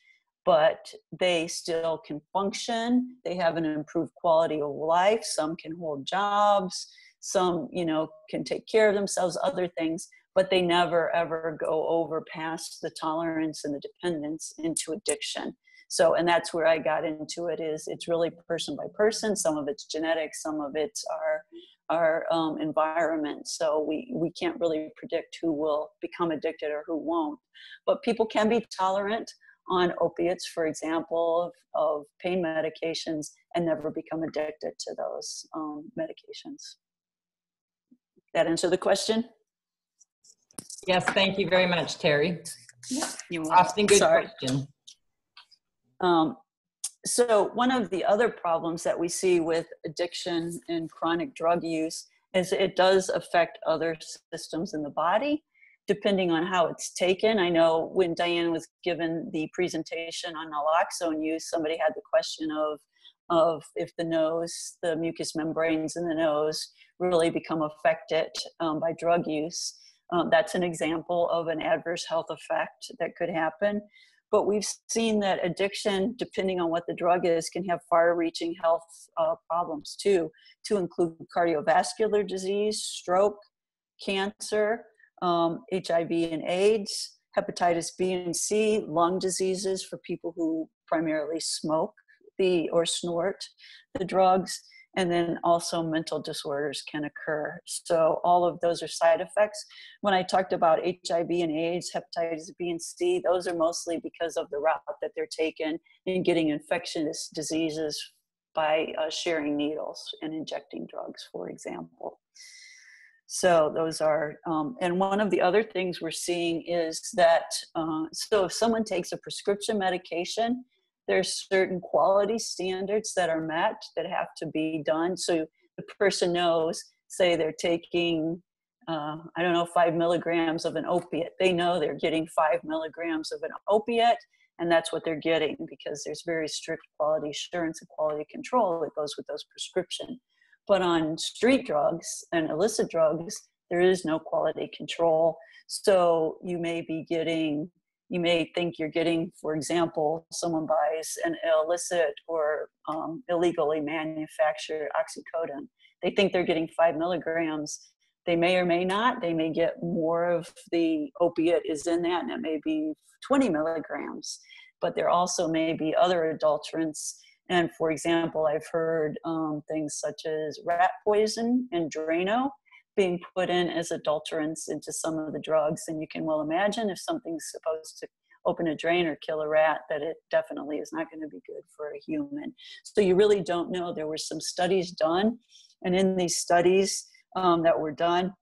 Speaker 5: but they still can function. They have an improved quality of life. Some can hold jobs. Some, you know, can take care of themselves, other things, but they never ever go over past the tolerance and the dependence into addiction. So, and that's where I got into it is it's really person by person. Some of it's genetic, some of it's our our um, environment. So we, we can't really predict who will become addicted or who won't. But people can be tolerant on opiates, for example, of, of pain medications and never become addicted to those um, medications. That answer the question?
Speaker 1: Yes, thank you very much, Terry.
Speaker 5: You
Speaker 1: Austin, good
Speaker 5: Sorry.
Speaker 1: question.
Speaker 5: Um, so one of the other problems that we see with addiction and chronic drug use is it does affect other systems in the body depending on how it's taken. I know when Diane was given the presentation on naloxone use, somebody had the question of, of if the nose, the mucous membranes in the nose really become affected um, by drug use. Um, that's an example of an adverse health effect that could happen. But we've seen that addiction, depending on what the drug is, can have far reaching health uh, problems too, to include cardiovascular disease, stroke, cancer, um, HIV and AIDS, hepatitis B and C, lung diseases for people who primarily smoke the or snort the drugs, and then also mental disorders can occur. So all of those are side effects. When I talked about HIV and AIDS, hepatitis B and C, those are mostly because of the route that they're taken in getting infectious diseases by uh, sharing needles and injecting drugs, for example. So those are, um, and one of the other things we're seeing is that, uh, so if someone takes a prescription medication, there's certain quality standards that are met that have to be done. So the person knows, say they're taking, uh, I don't know, five milligrams of an opiate. They know they're getting five milligrams of an opiate, and that's what they're getting because there's very strict quality assurance and quality control that goes with those prescription. But on street drugs and illicit drugs, there is no quality control. So you may be getting, you may think you're getting, for example, someone buys an illicit or um, illegally manufactured oxycodone. They think they're getting five milligrams. They may or may not. They may get more of the opiate is in that, and it may be 20 milligrams. But there also may be other adulterants and for example, I've heard um, things such as rat poison and Drano being put in as adulterants into some of the drugs. And you can well imagine if something's supposed to open a drain or kill a rat, that it definitely is not going to be good for a human. So you really don't know. There were some studies done, and in these studies um, that were done,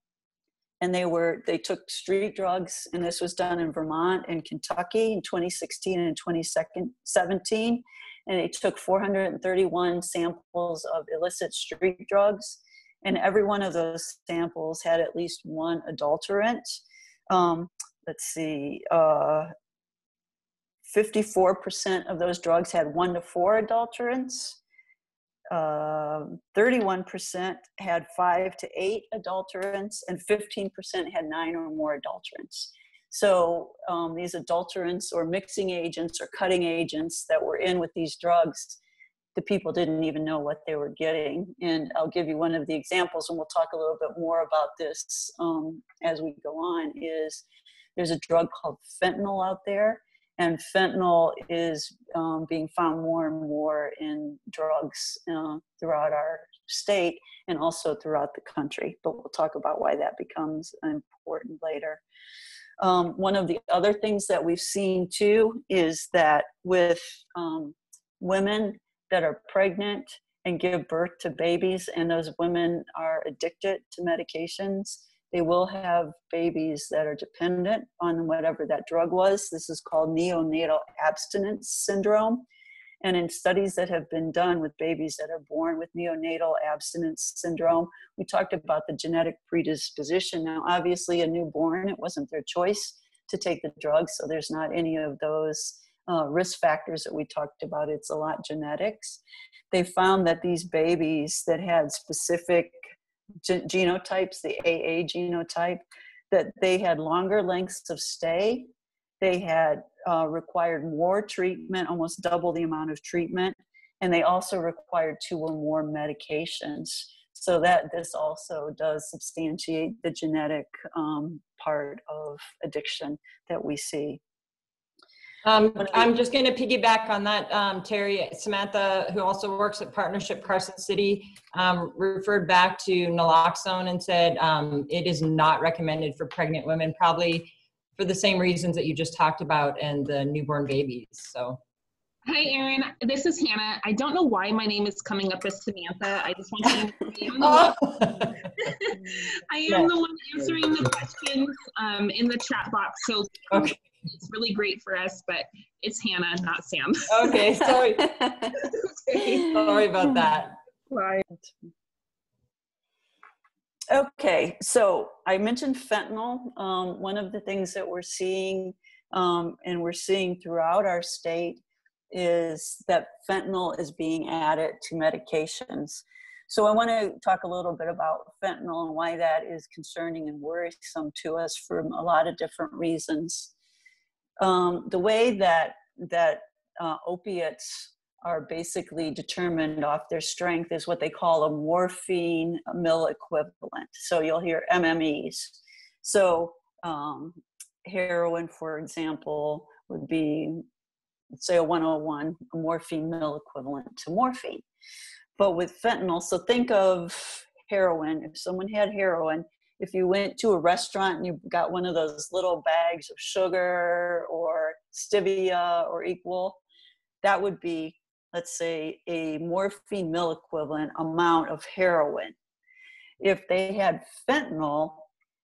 Speaker 5: and they were they took street drugs, and this was done in Vermont and Kentucky in 2016 and 2017 and they took 431 samples of illicit street drugs and every one of those samples had at least one adulterant. Um, let's see uh, 54% of those drugs had one to four adulterants. Uh, 31% had five to eight adulterants and 15% had nine or more adulterants so um, these adulterants or mixing agents or cutting agents that were in with these drugs, the people didn't even know what they were getting. And I'll give you one of the examples, and we'll talk a little bit more about this um, as we go on. Is there's a drug called fentanyl out there, and fentanyl is um, being found more and more in drugs uh, throughout our state and also throughout the country. But we'll talk about why that becomes important later. Um, one of the other things that we've seen too is that with um, women that are pregnant and give birth to babies, and those women are addicted to medications, they will have babies that are dependent on whatever that drug was. This is called neonatal abstinence syndrome. And in studies that have been done with babies that are born with neonatal abstinence syndrome, we talked about the genetic predisposition. Now, obviously, a newborn, it wasn't their choice to take the drug, so there's not any of those uh, risk factors that we talked about. It's a lot genetics. They found that these babies that had specific ge- genotypes, the AA genotype, that they had longer lengths of stay they had uh, required more treatment, almost double the amount of treatment, and they also required two or more medications. So that this also does substantiate the genetic um, part of addiction that we see.
Speaker 1: Um, I'm just going to piggyback on that, um, Terry. Samantha, who also works at Partnership Carson City, um, referred back to naloxone and said um, it is not recommended for pregnant women. Probably for the same reasons that you just talked about and the newborn babies. So.
Speaker 7: Hi, Erin. This is Hannah. I don't know why my name is coming up as Samantha. I just want to know [laughs] I am the one [laughs] [laughs] answering the questions um, in the chat box. So okay. it's really great for us, but it's Hannah, not Sam.
Speaker 1: Okay, sorry. okay. Sorry about that.
Speaker 7: Right.
Speaker 5: Okay, so I mentioned fentanyl. Um, one of the things that we're seeing, um, and we're seeing throughout our state, is that fentanyl is being added to medications. So I want to talk a little bit about fentanyl and why that is concerning and worrisome to us for a lot of different reasons. Um, the way that that uh, opiates are basically determined off their strength is what they call a morphine mill equivalent. So you'll hear MMEs. So um, heroin, for example, would be, say, a 101, a morphine mill equivalent to morphine. But with fentanyl, so think of heroin. If someone had heroin, if you went to a restaurant and you got one of those little bags of sugar or stevia or equal, that would be let's say, a morphine mill equivalent amount of heroin. If they had fentanyl,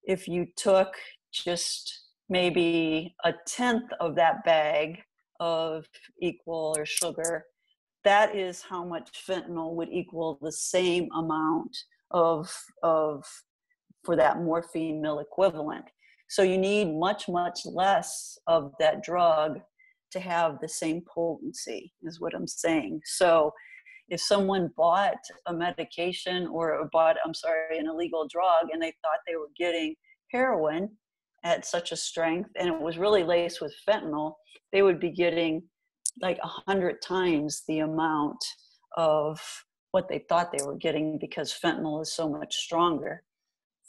Speaker 5: if you took just maybe a tenth of that bag of equal or sugar, that is how much fentanyl would equal the same amount of, of for that morphine mill equivalent. So you need much, much less of that drug to have the same potency, is what I'm saying. So if someone bought a medication or bought, I'm sorry, an illegal drug and they thought they were getting heroin at such a strength and it was really laced with fentanyl, they would be getting like a hundred times the amount of what they thought they were getting because fentanyl is so much stronger.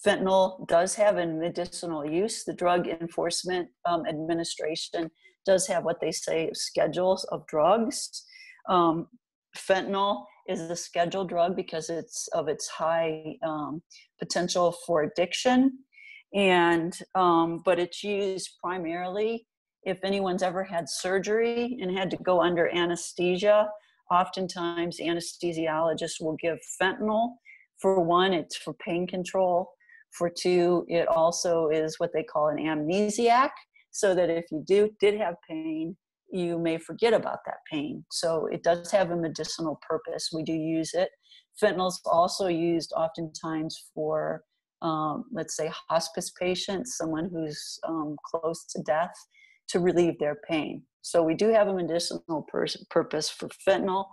Speaker 5: Fentanyl does have a medicinal use. The Drug Enforcement um, Administration does have what they say schedules of drugs. Um, fentanyl is a scheduled drug because it's of its high um, potential for addiction, and um, but it's used primarily if anyone's ever had surgery and had to go under anesthesia. Oftentimes, anesthesiologists will give fentanyl. For one, it's for pain control. For two, it also is what they call an amnesiac, so that if you do did have pain, you may forget about that pain. So it does have a medicinal purpose. We do use it. Fentanyl is also used oftentimes for, um, let's say, hospice patients, someone who's um, close to death, to relieve their pain. So we do have a medicinal purpose for fentanyl.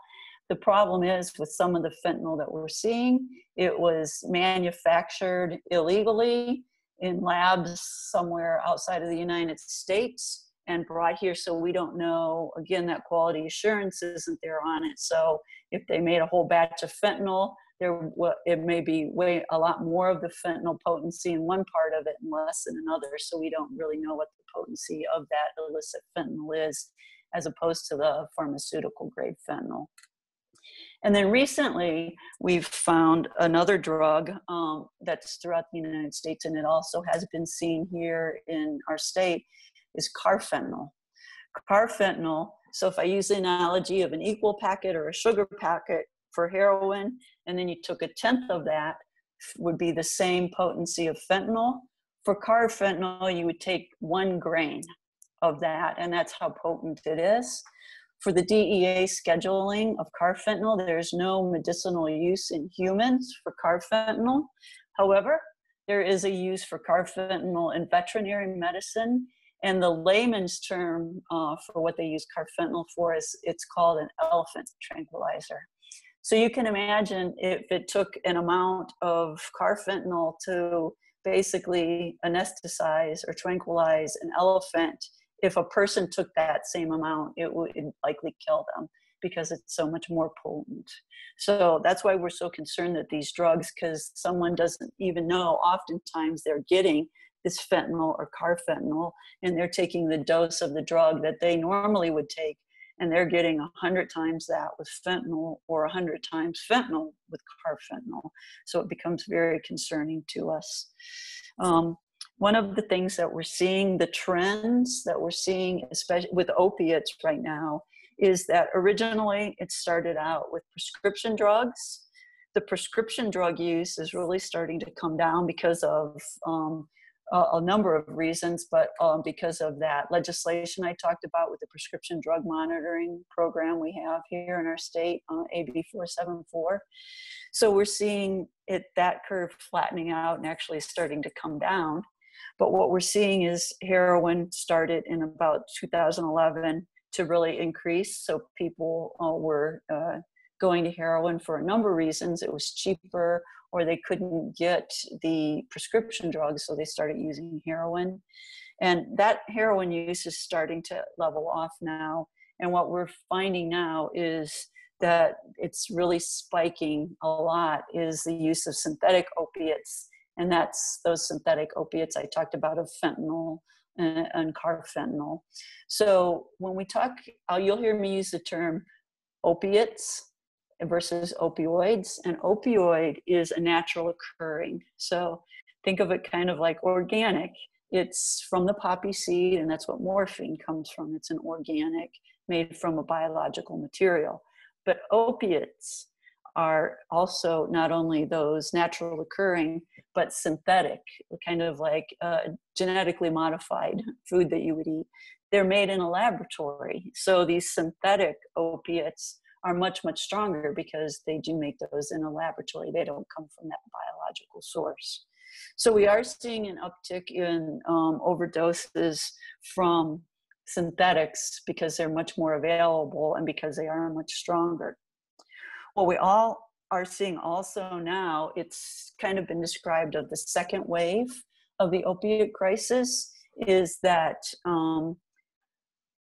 Speaker 5: The problem is with some of the fentanyl that we're seeing, it was manufactured illegally in labs somewhere outside of the United States and brought here. So we don't know, again, that quality assurance isn't there on it. So if they made a whole batch of fentanyl, there it may be way a lot more of the fentanyl potency in one part of it and less in another. So we don't really know what the potency of that illicit fentanyl is as opposed to the pharmaceutical grade fentanyl. And then recently, we've found another drug um, that's throughout the United States, and it also has been seen here in our state, is carfentanil. Carfentanil, so if I use the analogy of an equal packet or a sugar packet for heroin, and then you took a tenth of that, would be the same potency of fentanyl. For carfentanil, you would take one grain of that, and that's how potent it is. For the DEA scheduling of carfentanil, there's no medicinal use in humans for carfentanil. However, there is a use for carfentanil in veterinary medicine. And the layman's term uh, for what they use carfentanil for is it's called an elephant tranquilizer. So you can imagine if it took an amount of carfentanil to basically anesthetize or tranquilize an elephant, if a person took that same amount, it would likely kill them because it's so much more potent. So that's why we're so concerned that these drugs, because someone doesn't even know, oftentimes they're getting this fentanyl or carfentanil, and they're taking the dose of the drug that they normally would take, and they're getting 100 times that with fentanyl or 100 times fentanyl with carfentanil. So it becomes very concerning to us. Um, one of the things that we're seeing, the trends that we're seeing, especially with opiates right now, is that originally it started out with prescription drugs. The prescription drug use is really starting to come down because of um, a, a, number of reasons, but um, because of that legislation I talked about with the prescription drug monitoring program we have here in our state, uh, AB 474. So we're seeing it that curve flattening out and actually starting to come down. But what we're seeing is heroin started in about 2011 to really increase. So people uh, were uh, going to heroin for a number of reasons. It was cheaper, or they couldn't get the prescription drugs, so they started using heroin. And that heroin use is starting to level off now. And what we're finding now is that it's really spiking a lot is the use of synthetic opiates and that's those synthetic opiates I talked about of fentanyl and, and carfentanil. So when we talk, uh, you'll hear me use the term opiates versus opioids, and opioid is a natural occurring. So think of it kind of like organic. It's from the poppy seed, and that's what morphine comes from. It's an organic made from a biological material. but opiates are also not only those natural occurring, but synthetic, kind of like uh, genetically modified [laughs] food that you would eat. They're made in a laboratory. So these synthetic opiates are much, much stronger because they do make those in a laboratory. They don't come from that biological source. So we are seeing an uptick in um, overdoses from synthetics because they're much more available and because they are much stronger. What we all are seeing also now, it's kind of been described of the second wave of the opiate crisis, is that um,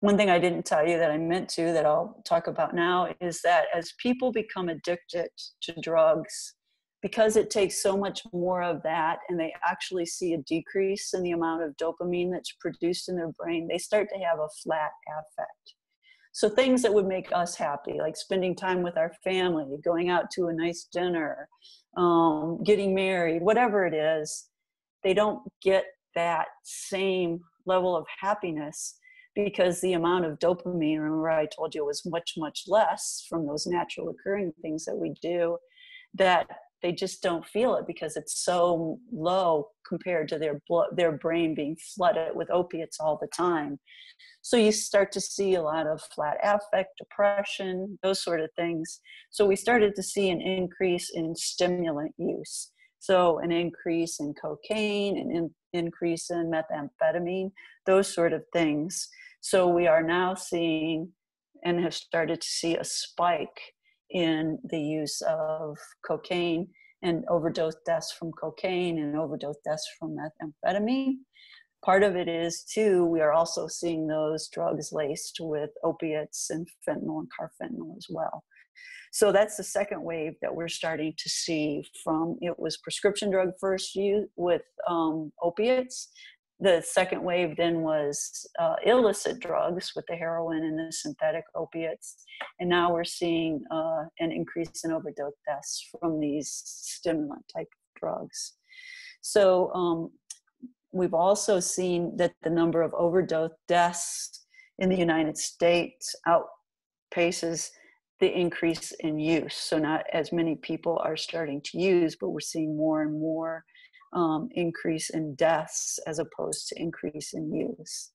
Speaker 5: one thing I didn't tell you that I meant to that I'll talk about now is that as people become addicted to drugs, because it takes so much more of that and they actually see a decrease in the amount of dopamine that's produced in their brain, they start to have a flat affect. So things that would make us happy, like spending time with our family, going out to a nice dinner, um, getting married, whatever it is, they don't get that same level of happiness because the amount of dopamine, remember I told you, was much, much less from those natural occurring things that we do, that they just don't feel it because it's so low compared to their blood, their brain being flooded with opiates all the time. So you start to see a lot of flat affect, depression, those sort of things. So we started to see an increase in stimulant use. So an increase in cocaine, an in, increase in methamphetamine, those sort of things. So we are now seeing and have started to see a spike in the use of cocaine and overdose deaths from cocaine and overdose deaths from methamphetamine. Part of it is too, we are also seeing those drugs laced with opiates and fentanyl and carfentanil as well. So that's the second wave that we're starting to see from it was prescription drug first use with um, opiates the second wave then was uh, illicit drugs with the heroin and the synthetic opiates. And now we're seeing uh, an increase in overdose deaths from these stimulant type drugs. So um, we've also seen that the number of overdose deaths in the United States outpaces the increase in use. So not as many people are starting to use, but we're seeing more and more um, increase in deaths as opposed to increase in use.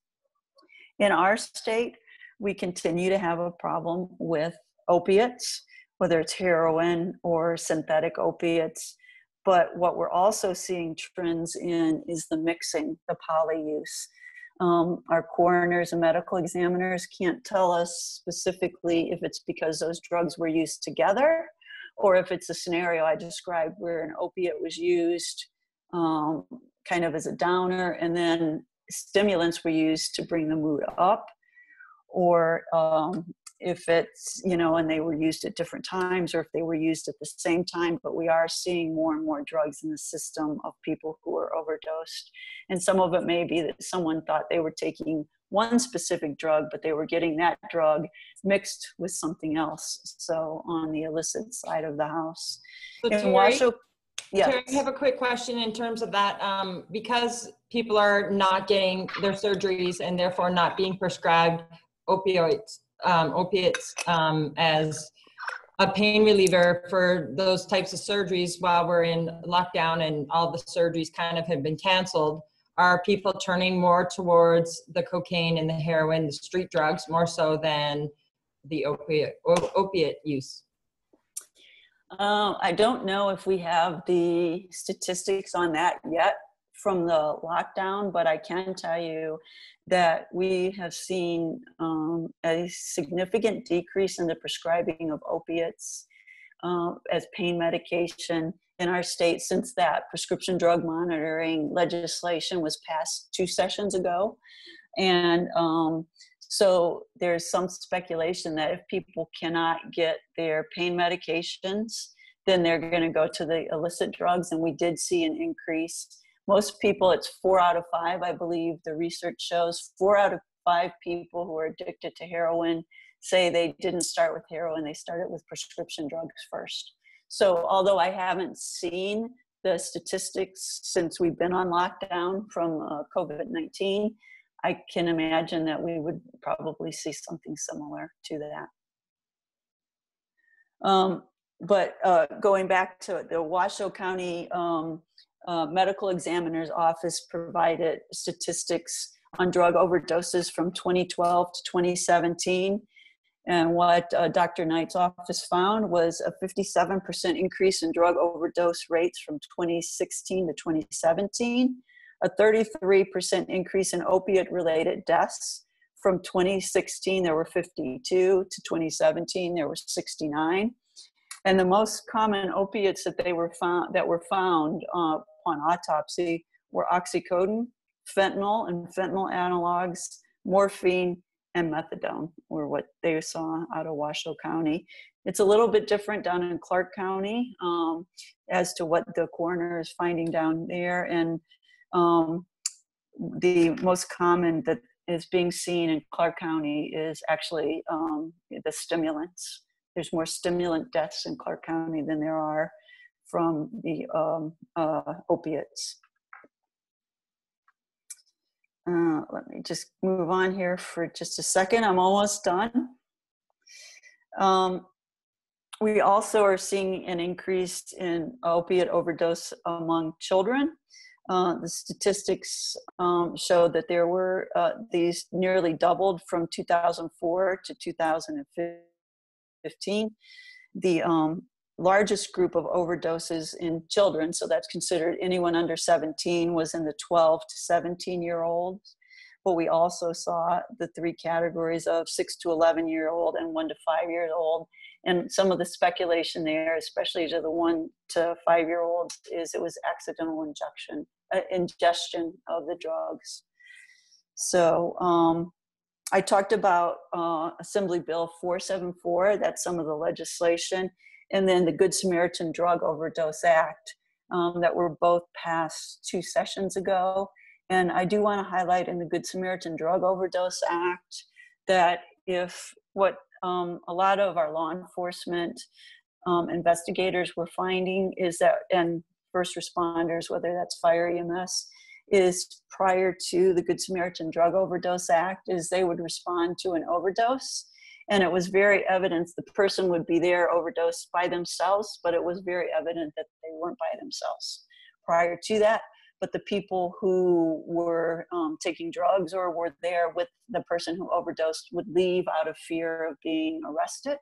Speaker 5: In our state, we continue to have a problem with opiates, whether it's heroin or synthetic opiates. But what we're also seeing trends in is the mixing, the poly use. Um, our coroners and medical examiners can't tell us specifically if it's because those drugs were used together or if it's a scenario I described where an opiate was used um, kind of as a downer, and then stimulants were used to bring the mood up, or um, if it's you know and they were used at different times or if they were used at the same time but we are seeing more and more drugs in the system of people who are overdosed. And some of it may be that someone thought they were taking one specific drug but they were getting that drug mixed with something else so on the illicit side of the house.
Speaker 1: So
Speaker 5: in Washoe, yeah.
Speaker 1: Terry, I have a quick question in terms of that. Um, because people are not getting their surgeries and therefore not being prescribed opioids, um, opiates um, as a pain reliever for those types of surgeries while we're in lockdown and all the surgeries kind of have been canceled. Are people turning more towards the cocaine and the heroin, the street drugs, more so than the opiate, opiate use?
Speaker 5: Uh, I don't know if we have the statistics on that yet from the lockdown, but I can tell you that we have seen um, a significant decrease in the prescribing of opiates uh, as pain medication in our state since that prescription drug monitoring legislation was passed two sessions ago. And um, so there's some speculation that if people cannot get their pain medications, then they're going to go to the illicit drugs. And we did see an increase. Most people, it's four out of five, I believe the research shows, four out of five people who are addicted to heroin say they didn't start with heroin, they started with prescription drugs first. So although I haven't seen the statistics since we've been on lockdown from uh, COVID 19, I can imagine that we would probably see something similar to that. Um, but uh, going back to the Washoe County um, uh, Medical Examiner's Office provided statistics on drug overdoses from 2012 to 2017. And what uh, Dr. Knight's office found was a 57% increase in drug overdose rates from 2016 to 2017, a 33% increase in opiate related deaths. From 2016, there were 52 to 2017, there were 69. And the most common opiates that they were found that were found uh, upon autopsy were oxycodone, fentanyl and fentanyl analogs, morphine, and methadone were what they saw out of Washoe County. It's a little bit different down in Clark County um, as to what the coroner is finding down there. And um, the most common that is being seen in Clark County is actually um, the stimulants. There's more stimulant deaths in Clark County than there are from the um, uh, opiates. Uh, let me just move on here for just a second. I'm almost done. Um, we also are seeing an increase in opiate overdose among children. Uh, the statistics um, show that there were uh, these nearly doubled from 2004 to 2015. The um, largest group of overdoses in children, so that's considered anyone under 17, was in the 12 to 17 year olds. But we also saw the three categories of 6 to 11 year old and 1 to 5 years old. And some of the speculation there, especially to the 1 to 5 year olds, is it was accidental injection, uh, ingestion of the drugs. So um, I talked about uh, Assembly Bill 474, that's some of the legislation and then the Good Samaritan Drug Overdose Act um, that were both passed two sessions ago. And I do want to highlight in the Good Samaritan Drug Overdose Act that if what um, a lot of our law enforcement um, investigators were finding is that, and first responders, whether that's fire EMS, is prior to the Good Samaritan Drug Overdose Act, is they would respond to an overdose. And it was very evident the person would be there overdosed by themselves but it was very evident that they weren't by themselves prior to that. But the people who were um, taking drugs or were there with the person who overdosed would leave out of fear of being arrested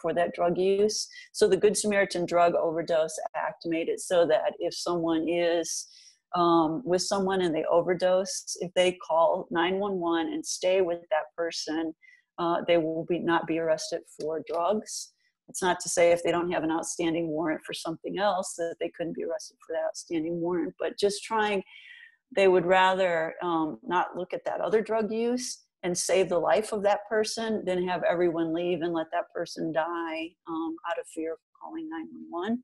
Speaker 5: for that drug use so the good samaritan drug overdose act made it so that if someone is um, with someone and they overdose if they call 911 and stay with that person uh, they will be not be arrested for drugs. It's not to say if they don't have an outstanding warrant for something else that they couldn't be arrested for that outstanding warrant, but just trying, they would rather um, not look at that other drug use and save the life of that person than have everyone leave and let that person die um, out of fear of calling 911.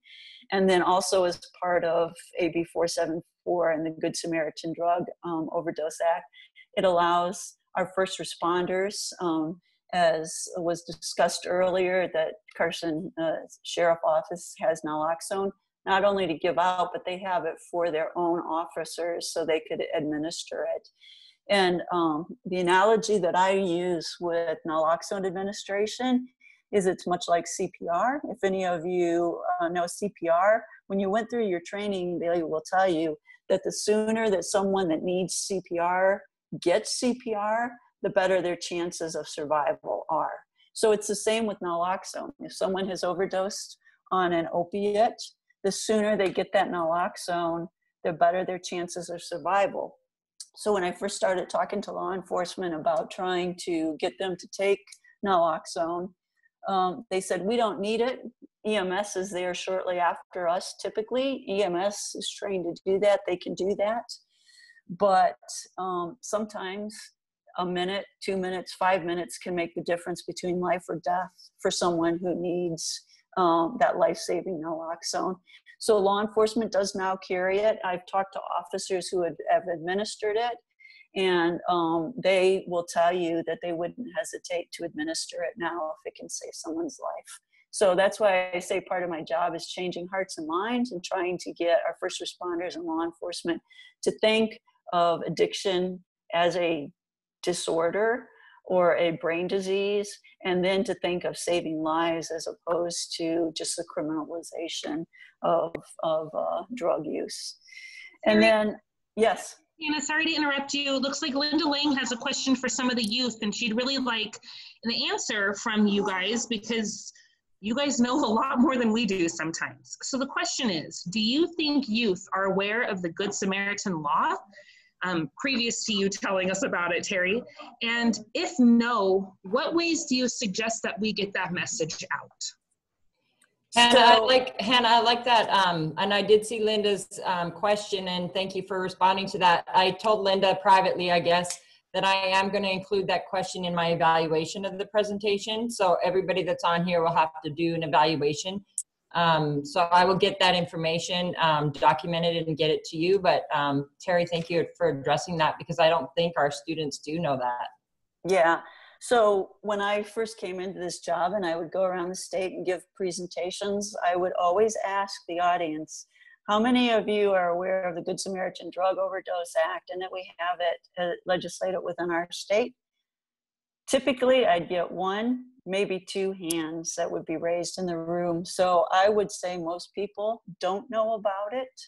Speaker 5: And then also as part of AB 474 and the Good Samaritan Drug um, Overdose Act, it allows our first responders, um, as was discussed earlier, that Carson uh, Sheriff Office has naloxone, not only to give out, but they have it for their own officers so they could administer it. And um, the analogy that I use with naloxone administration is it's much like CPR. If any of you uh, know CPR, when you went through your training, they will tell you that the sooner that someone that needs CPR gets CPR, the better their chances of survival are. So it's the same with naloxone. If someone has overdosed on an opiate, the sooner they get that naloxone, the better their chances of survival. So when I first started talking to law enforcement about trying to get them to take naloxone, um, they said, we don't need it. EMS is there shortly after us. Typically, EMS is trained to do that. They can do that but um, sometimes a minute, two minutes, five minutes can make the difference between life or death for someone who needs um, that life-saving naloxone. So law enforcement does now carry it. I've talked to officers who have, have administered it, and um, they will tell you that they wouldn't hesitate to administer it now if it can save someone's life. So that's why I say part of my job is changing hearts and minds and trying to get our first responders and law enforcement to think of addiction as a disorder or a brain disease, and then to think of saving lives as opposed to just the criminalization of, of uh, drug use. And then, yes.
Speaker 7: Anna, sorry to interrupt you. It Looks like Linda Lang has a question for some of the youth, and she'd really like an answer from you guys because you guys know a lot more than we do sometimes. So the question is Do you think youth are aware of the Good Samaritan law? Um, previous to you telling us about it, Terry. And if no, what ways do you suggest that we get that message out?
Speaker 1: Hannah, I like Hannah, I like that. Um, and I did see Linda's um, question, and thank you for responding to that. I told Linda privately, I guess, that I am going to include that question in my evaluation of the presentation. So everybody that's on here will have to do an evaluation. Um, so I will get that information um, documented and get it to you. But um, Terry, thank you for addressing that because I don't think our students do know that.
Speaker 5: Yeah. So when I first came into this job and I would go around the state and give presentations, I would always ask the audience, how many of you are aware of the Good Samaritan Drug Overdose Act and that we have it uh, legislated within our state? Typically, I'd get one, maybe two hands that would be raised in the room. So I would say most people don't know about it.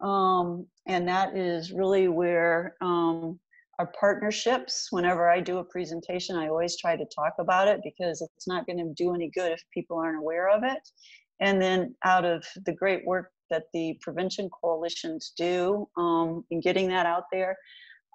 Speaker 5: Um, and that is really where um, our partnerships, whenever I do a presentation, I always try to talk about it because it's not going to do any good if people aren't aware of it. And then out of the great work that the prevention coalitions do um, in getting that out there,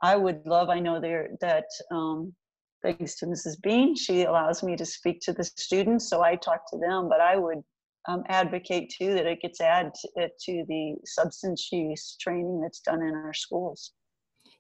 Speaker 5: I would love, I know there that um, thanks to Mrs. Bean, she allows me to speak to the students, so I talk to them, but I would um, advocate too that it gets added to, to the substance use training that's done in our schools.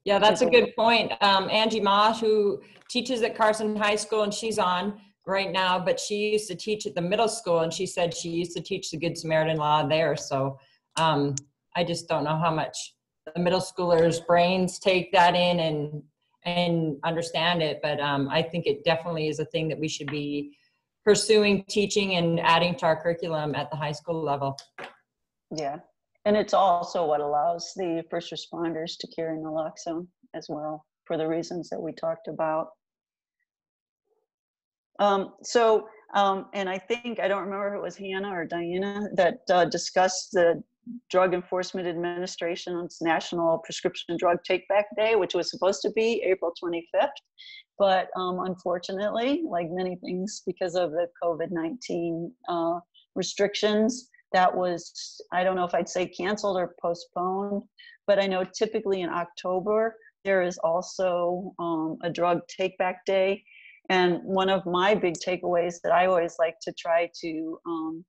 Speaker 1: Yeah, that's a good point. Um, Angie Ma, who teaches at Carson High School, and she's on right now, but she used to teach at the middle school, and she said she used to teach the Good Samaritan Law there. So um, I just don't know how much the middle schoolers' brains take that in and and understand it. But um, I think it definitely is a thing that we should be pursuing, teaching, and adding to our curriculum at the high school level.
Speaker 5: Yeah, and it's also what allows the first responders to carry naloxone as well for the reasons that we talked about. Um, so, um, and I think, I don't remember if it was Hannah or Diana that uh, discussed the Drug Enforcement Administration's National Prescription Drug Take Back Day, which was supposed to be April 25th. But um, unfortunately, like many things, because of the COVID 19 uh, restrictions, that was, I don't know if I'd say canceled or postponed, but I know typically in October, there is also um, a drug take back day. And one of my big takeaways that I always like to try to um,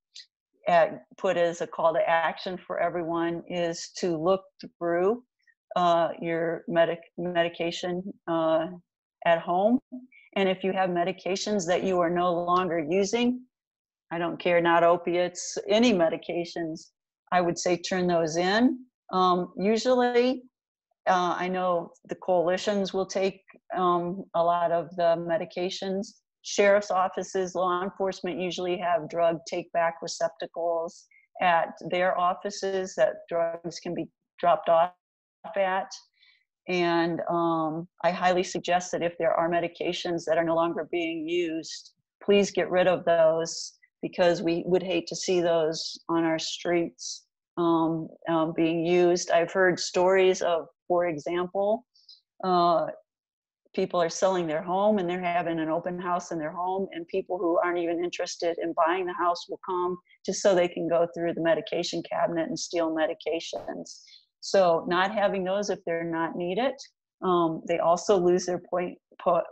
Speaker 5: at, put as a call to action for everyone is to look through uh, your medic medication uh, at home. And if you have medications that you are no longer using, I don't care, not opiates, any medications, I would say turn those in. Um, usually, uh, I know the coalitions will take um, a lot of the medications. Sheriff's offices, law enforcement usually have drug take back receptacles at their offices that drugs can be dropped off at. And um, I highly suggest that if there are medications that are no longer being used, please get rid of those because we would hate to see those on our streets um, um, being used. I've heard stories of, for example, uh, people are selling their home and they're having an open house in their home, and people who aren't even interested in buying the house will come just so they can go through the medication cabinet and steal medications. So, not having those if they're not needed. Um, they also lose their point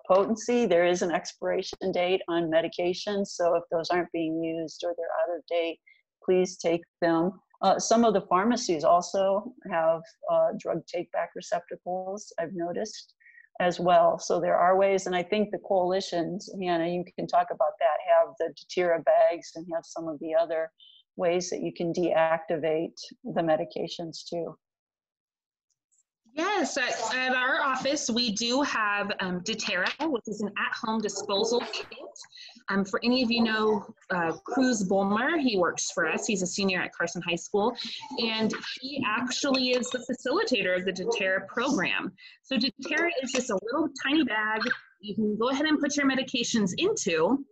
Speaker 5: potency. There is an expiration date on medications, so if those aren't being used or they're out of date, please take them. Uh, some of the pharmacies also have uh, drug take back receptacles, I've noticed as well. So there are ways, and I think the coalitions, Hannah, you can talk about that, have the Deterra bags and have some of the other ways that you can deactivate the medications too.
Speaker 7: Yes, at, at, our office, we do have um, Deterra, which is an at-home disposal kit. Um, for any of you know uh, Cruz Bolmer, he works for us. He's a senior at Carson High School, and he actually is the facilitator of the Deterra program. So Deterra is just a little tiny bag you can go ahead and put your medications into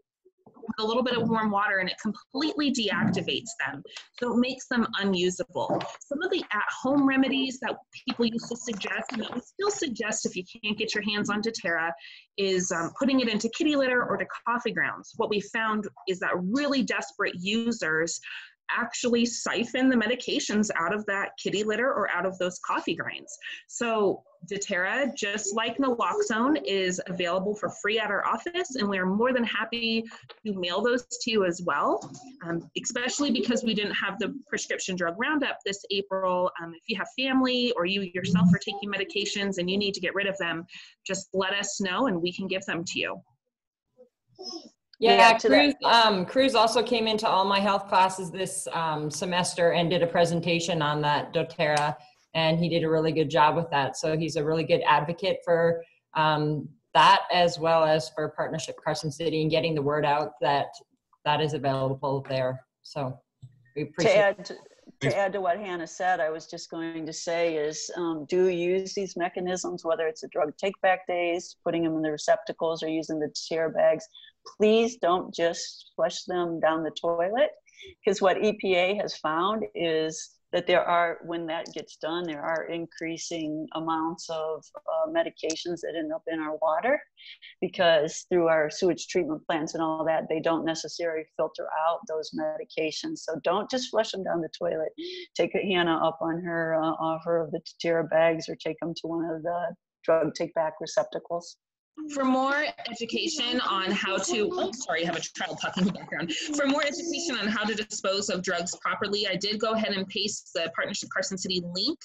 Speaker 7: with a little bit of warm water and it completely deactivates them. So it makes them unusable. Some of the at-home remedies that people used to suggest, and that we still suggest if you can't get your hands on Deterra, is um, putting it into kitty litter or to coffee grounds. What we found is that really desperate users actually siphon the medications out of that kitty litter or out of those coffee grinds. So Deterra, just like naloxone, is available for free at our office, and we are more than happy to mail those to you as well, um, especially because we didn't have the prescription drug roundup this April. Um, if you have family or you yourself are taking medications and you need to get rid of them, just let us know and we can give them to you.
Speaker 1: Yeah,
Speaker 5: Yeah,
Speaker 1: Cruz, um, Cruz also came into all my health classes this, um, semester and did a presentation on that Deterra. And he did a really good job with that. So he's a really good advocate for, um, that as well as for Partnership Carson City and getting the word out that that is available there. So we
Speaker 5: To
Speaker 1: appreciate.
Speaker 5: add, to- to add to what Hannah said, I was just going to say is, um, do use these mechanisms, whether it's a drug take-back days, putting them in the receptacles or using the share bags. Please don't just flush them down the toilet, because what EPA has found is that there are, when that gets done, there are increasing amounts of uh, medications that end up in our water because through our sewage treatment plants and all that, they don't necessarily filter out those medications. So don't just flush them down the toilet. Take Hannah up on her uh, offer of the Deterra bags or take them to one of the drug take back receptacles.
Speaker 7: For more education on how to, oh, sorry, I have a child talking in the background. For more education on how to dispose of drugs properly, I did go ahead and paste the Partnership Carson City link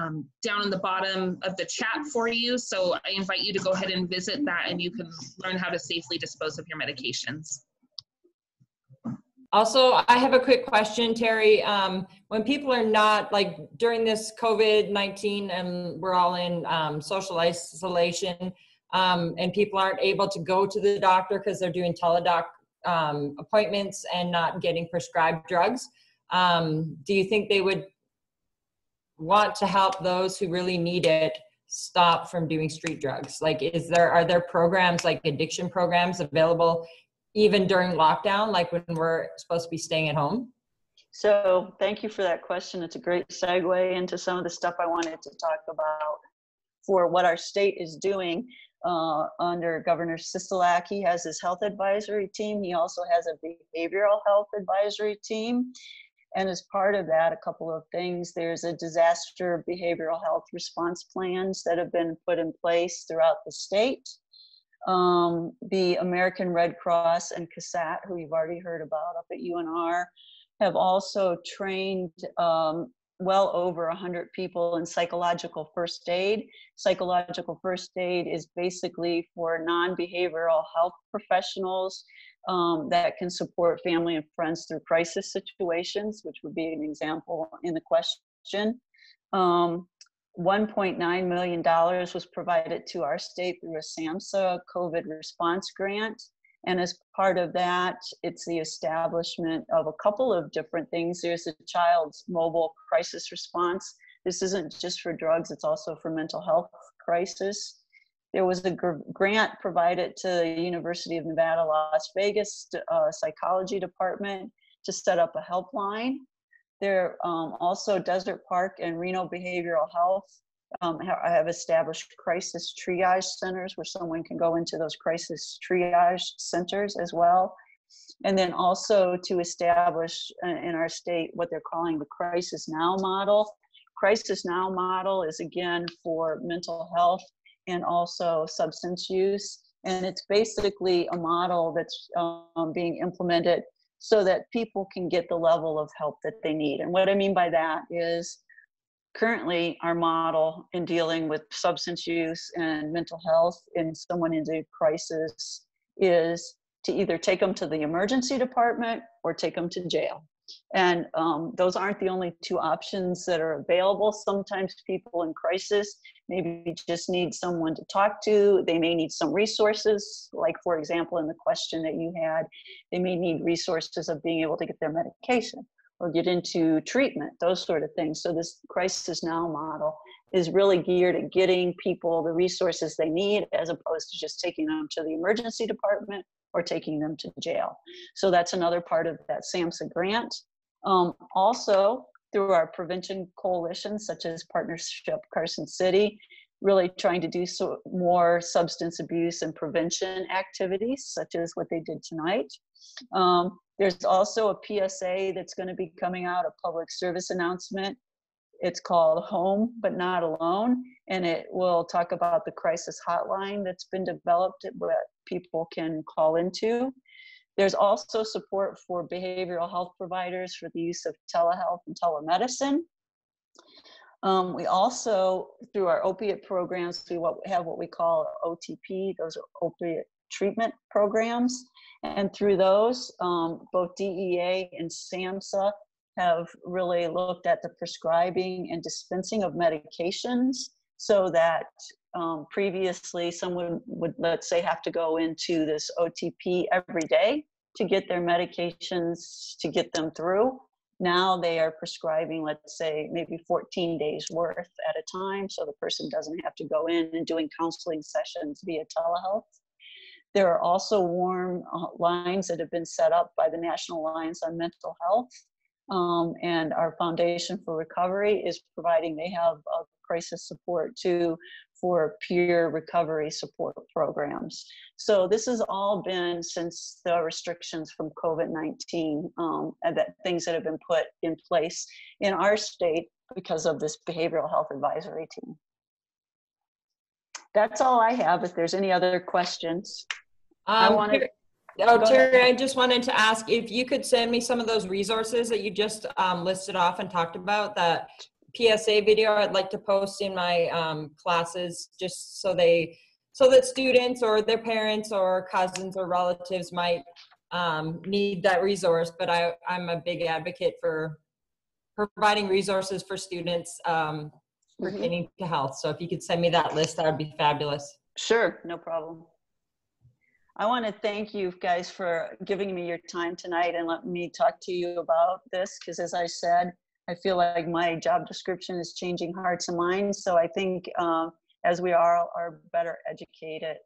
Speaker 7: um, down in the bottom of the chat for you. So I invite you to go ahead and visit that and you can learn how to safely dispose of your medications.
Speaker 1: Also, I have a quick question, Terry. Um, when people are not like during this COVID nineteen, and we're all in um, social isolation, um, and people aren't able to go to the doctor because they're doing teledoc um, appointments and not getting prescribed drugs. Um, do you think they would want to help those who really need it stop from doing street drugs? Like, is there are there programs like addiction programs available even during lockdown, like when we're supposed to be staying at home?
Speaker 5: So thank you for that question. It's a great segue into some of the stuff I wanted to talk about for what our state is doing uh, under Governor Sisolak. He has his health advisory team. He also has a behavioral health advisory team. And as part of that, a couple of things, there's a disaster behavioral health response plans that have been put in place throughout the state. Um, the American Red Cross and CASAT, who you've already heard about up at UNR, have also trained um, well over 100 people in psychological first aid. Psychological first aid is basically for non-behavioral health professionals um, that can support family and friends through crisis situations, which would be an example in the question. Um, $1.9 million was provided to our state through a SAMHSA COVID response grant. And as part of that, it's the establishment of a couple of different things. There's a child's mobile crisis response. This isn't just for drugs, it's also for mental health crisis. There was a gr- grant provided to the University of Nevada, Las Vegas uh, psychology department to set up a helpline. There um, also Desert Park and Reno Behavioral Health um, ha- have established crisis triage centers where someone can go into those crisis triage centers as well. And then also to establish in our state what they're calling the Crisis Now model. Crisis Now model is again for mental health and also substance use. And it's basically a model that's um, being implemented so that people can get the level of help that they need. And what I mean by that is currently our model in dealing with substance use and mental health in someone in a crisis is to either take them to the emergency department or take them to jail. And um, those aren't the only two options that are available. Sometimes people in crisis maybe just need someone to talk to. They may need some resources, like, for example, in the question that you had, they may need resources of being able to get their medication or get into treatment, those sort of things. So, this Crisis Now model is really geared at getting people the resources they need as opposed to just taking them to the emergency department or taking them to jail. So that's another part of that SAMHSA grant. Um, also, through our prevention coalitions such as Partnership Carson City, really trying to do so more substance abuse and prevention activities, such as what they did tonight. Um, there's also a PSA that's going to be coming out, a public service announcement. It's called Home But Not Alone, and it will talk about the crisis hotline that's been developed that people can call into. There's also support for behavioral health providers for the use of telehealth and telemedicine. Um, we also, through our opiate programs, we have what we call OTP, those are opiate treatment programs. And through those, um, both DEA and SAMHSA have really looked at the prescribing and dispensing of medications so that um, previously someone would, let's say, have to go into this OTP every day to get their medications to get them through. Now they are prescribing, let's say, maybe 14 days worth at a time, so the person doesn't have to go in and doing counseling sessions via telehealth. There are also warm uh, lines that have been set up by the National Alliance on Mental Health. Um, and our Foundation for Recovery is providing, they have crisis support too for peer recovery support programs. So this has all been since the restrictions from COVID-19 um, and that things that have been put in place in our state because of this behavioral health advisory team. That's all I have. If there's any other questions. I
Speaker 1: Um,
Speaker 5: wanted-
Speaker 1: Ter- Oh,
Speaker 5: Go
Speaker 1: Terry,
Speaker 5: ahead.
Speaker 1: I just wanted to ask if you could send me some of those resources that you just um, listed off and talked about, that PSA video I'd like to post in my um, classes, just so they, so that students or their parents or cousins or relatives might um, need that resource. But I, I'm a big advocate for providing resources for students um,
Speaker 5: Mhm.
Speaker 1: pertaining to health. So if you could send me that list, that would be fabulous.
Speaker 5: Sure, no problem. I want to thank you guys for giving me your time tonight and letting me talk to you about this because as I said, I feel like my job description is changing hearts and minds. So I think um, as we are are better educated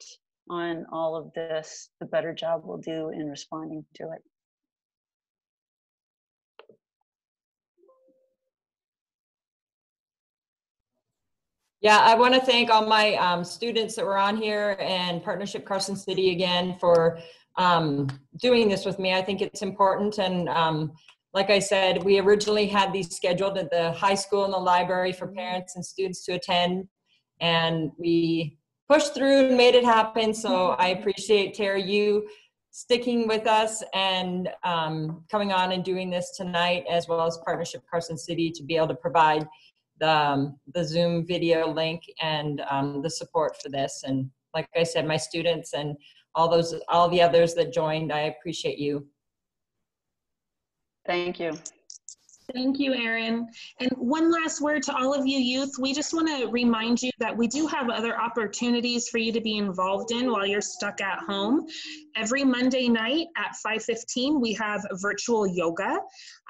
Speaker 5: on all of this, the better job we'll do in responding to it.
Speaker 1: Yeah, I want to thank all my um, students that were on here and Partnership Carson City again for um, doing this with me. I think it's important. And um, like I said, we originally had these scheduled at the high school and the library for parents and students to attend. And we pushed through and made it happen. So I appreciate Tara, you sticking with us and um, coming on and doing this tonight, as well as Partnership Carson City to be able to provide the, um, the Zoom video link and um, the support for this. And like I said, my students and all those, all the others that joined, I appreciate you.
Speaker 5: Thank you.
Speaker 7: Thank you, Erin. And one last word to all of you youth. We just want to remind you that we do have other opportunities for you to be involved in while you're stuck at home. Every Monday night at 5.15, we have virtual yoga.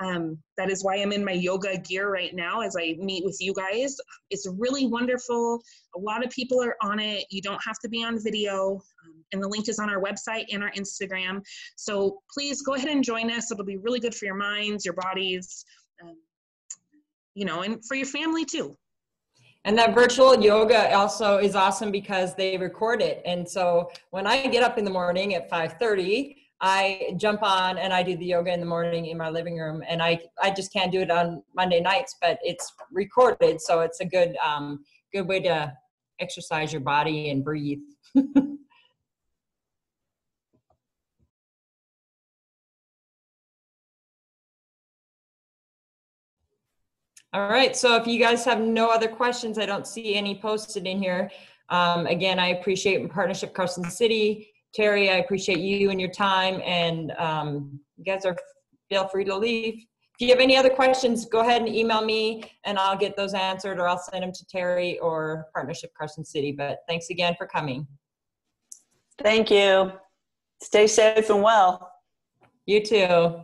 Speaker 7: Um, that is why I'm in my yoga gear right now as I meet with you guys. It's really wonderful. A lot of people are on it. You don't have to be on video. Um, and the link is on our website and our Instagram. So please go ahead and join us. It'll be really good for your minds, your bodies, um, you know, and for your family too.
Speaker 1: And that virtual yoga also is awesome because they record it. And so when I get up in the morning at 5:30, I jump on and I do the yoga in the morning in my living room. And I I just can't do it on Monday nights, but it's recorded, so it's a good um, good way to exercise your body and breathe. [laughs] All right, so if you guys have no other questions, I don't see any posted in here. Um, again, I appreciate Partnership Carson City. Terry, I appreciate you and your time, and um, you guys are feel free to leave. If you have any other questions, go ahead and email me, and I'll get those answered, or I'll send them to Terry or Partnership Carson City. But thanks again for coming.
Speaker 5: Thank you. Stay safe and well.
Speaker 1: You too.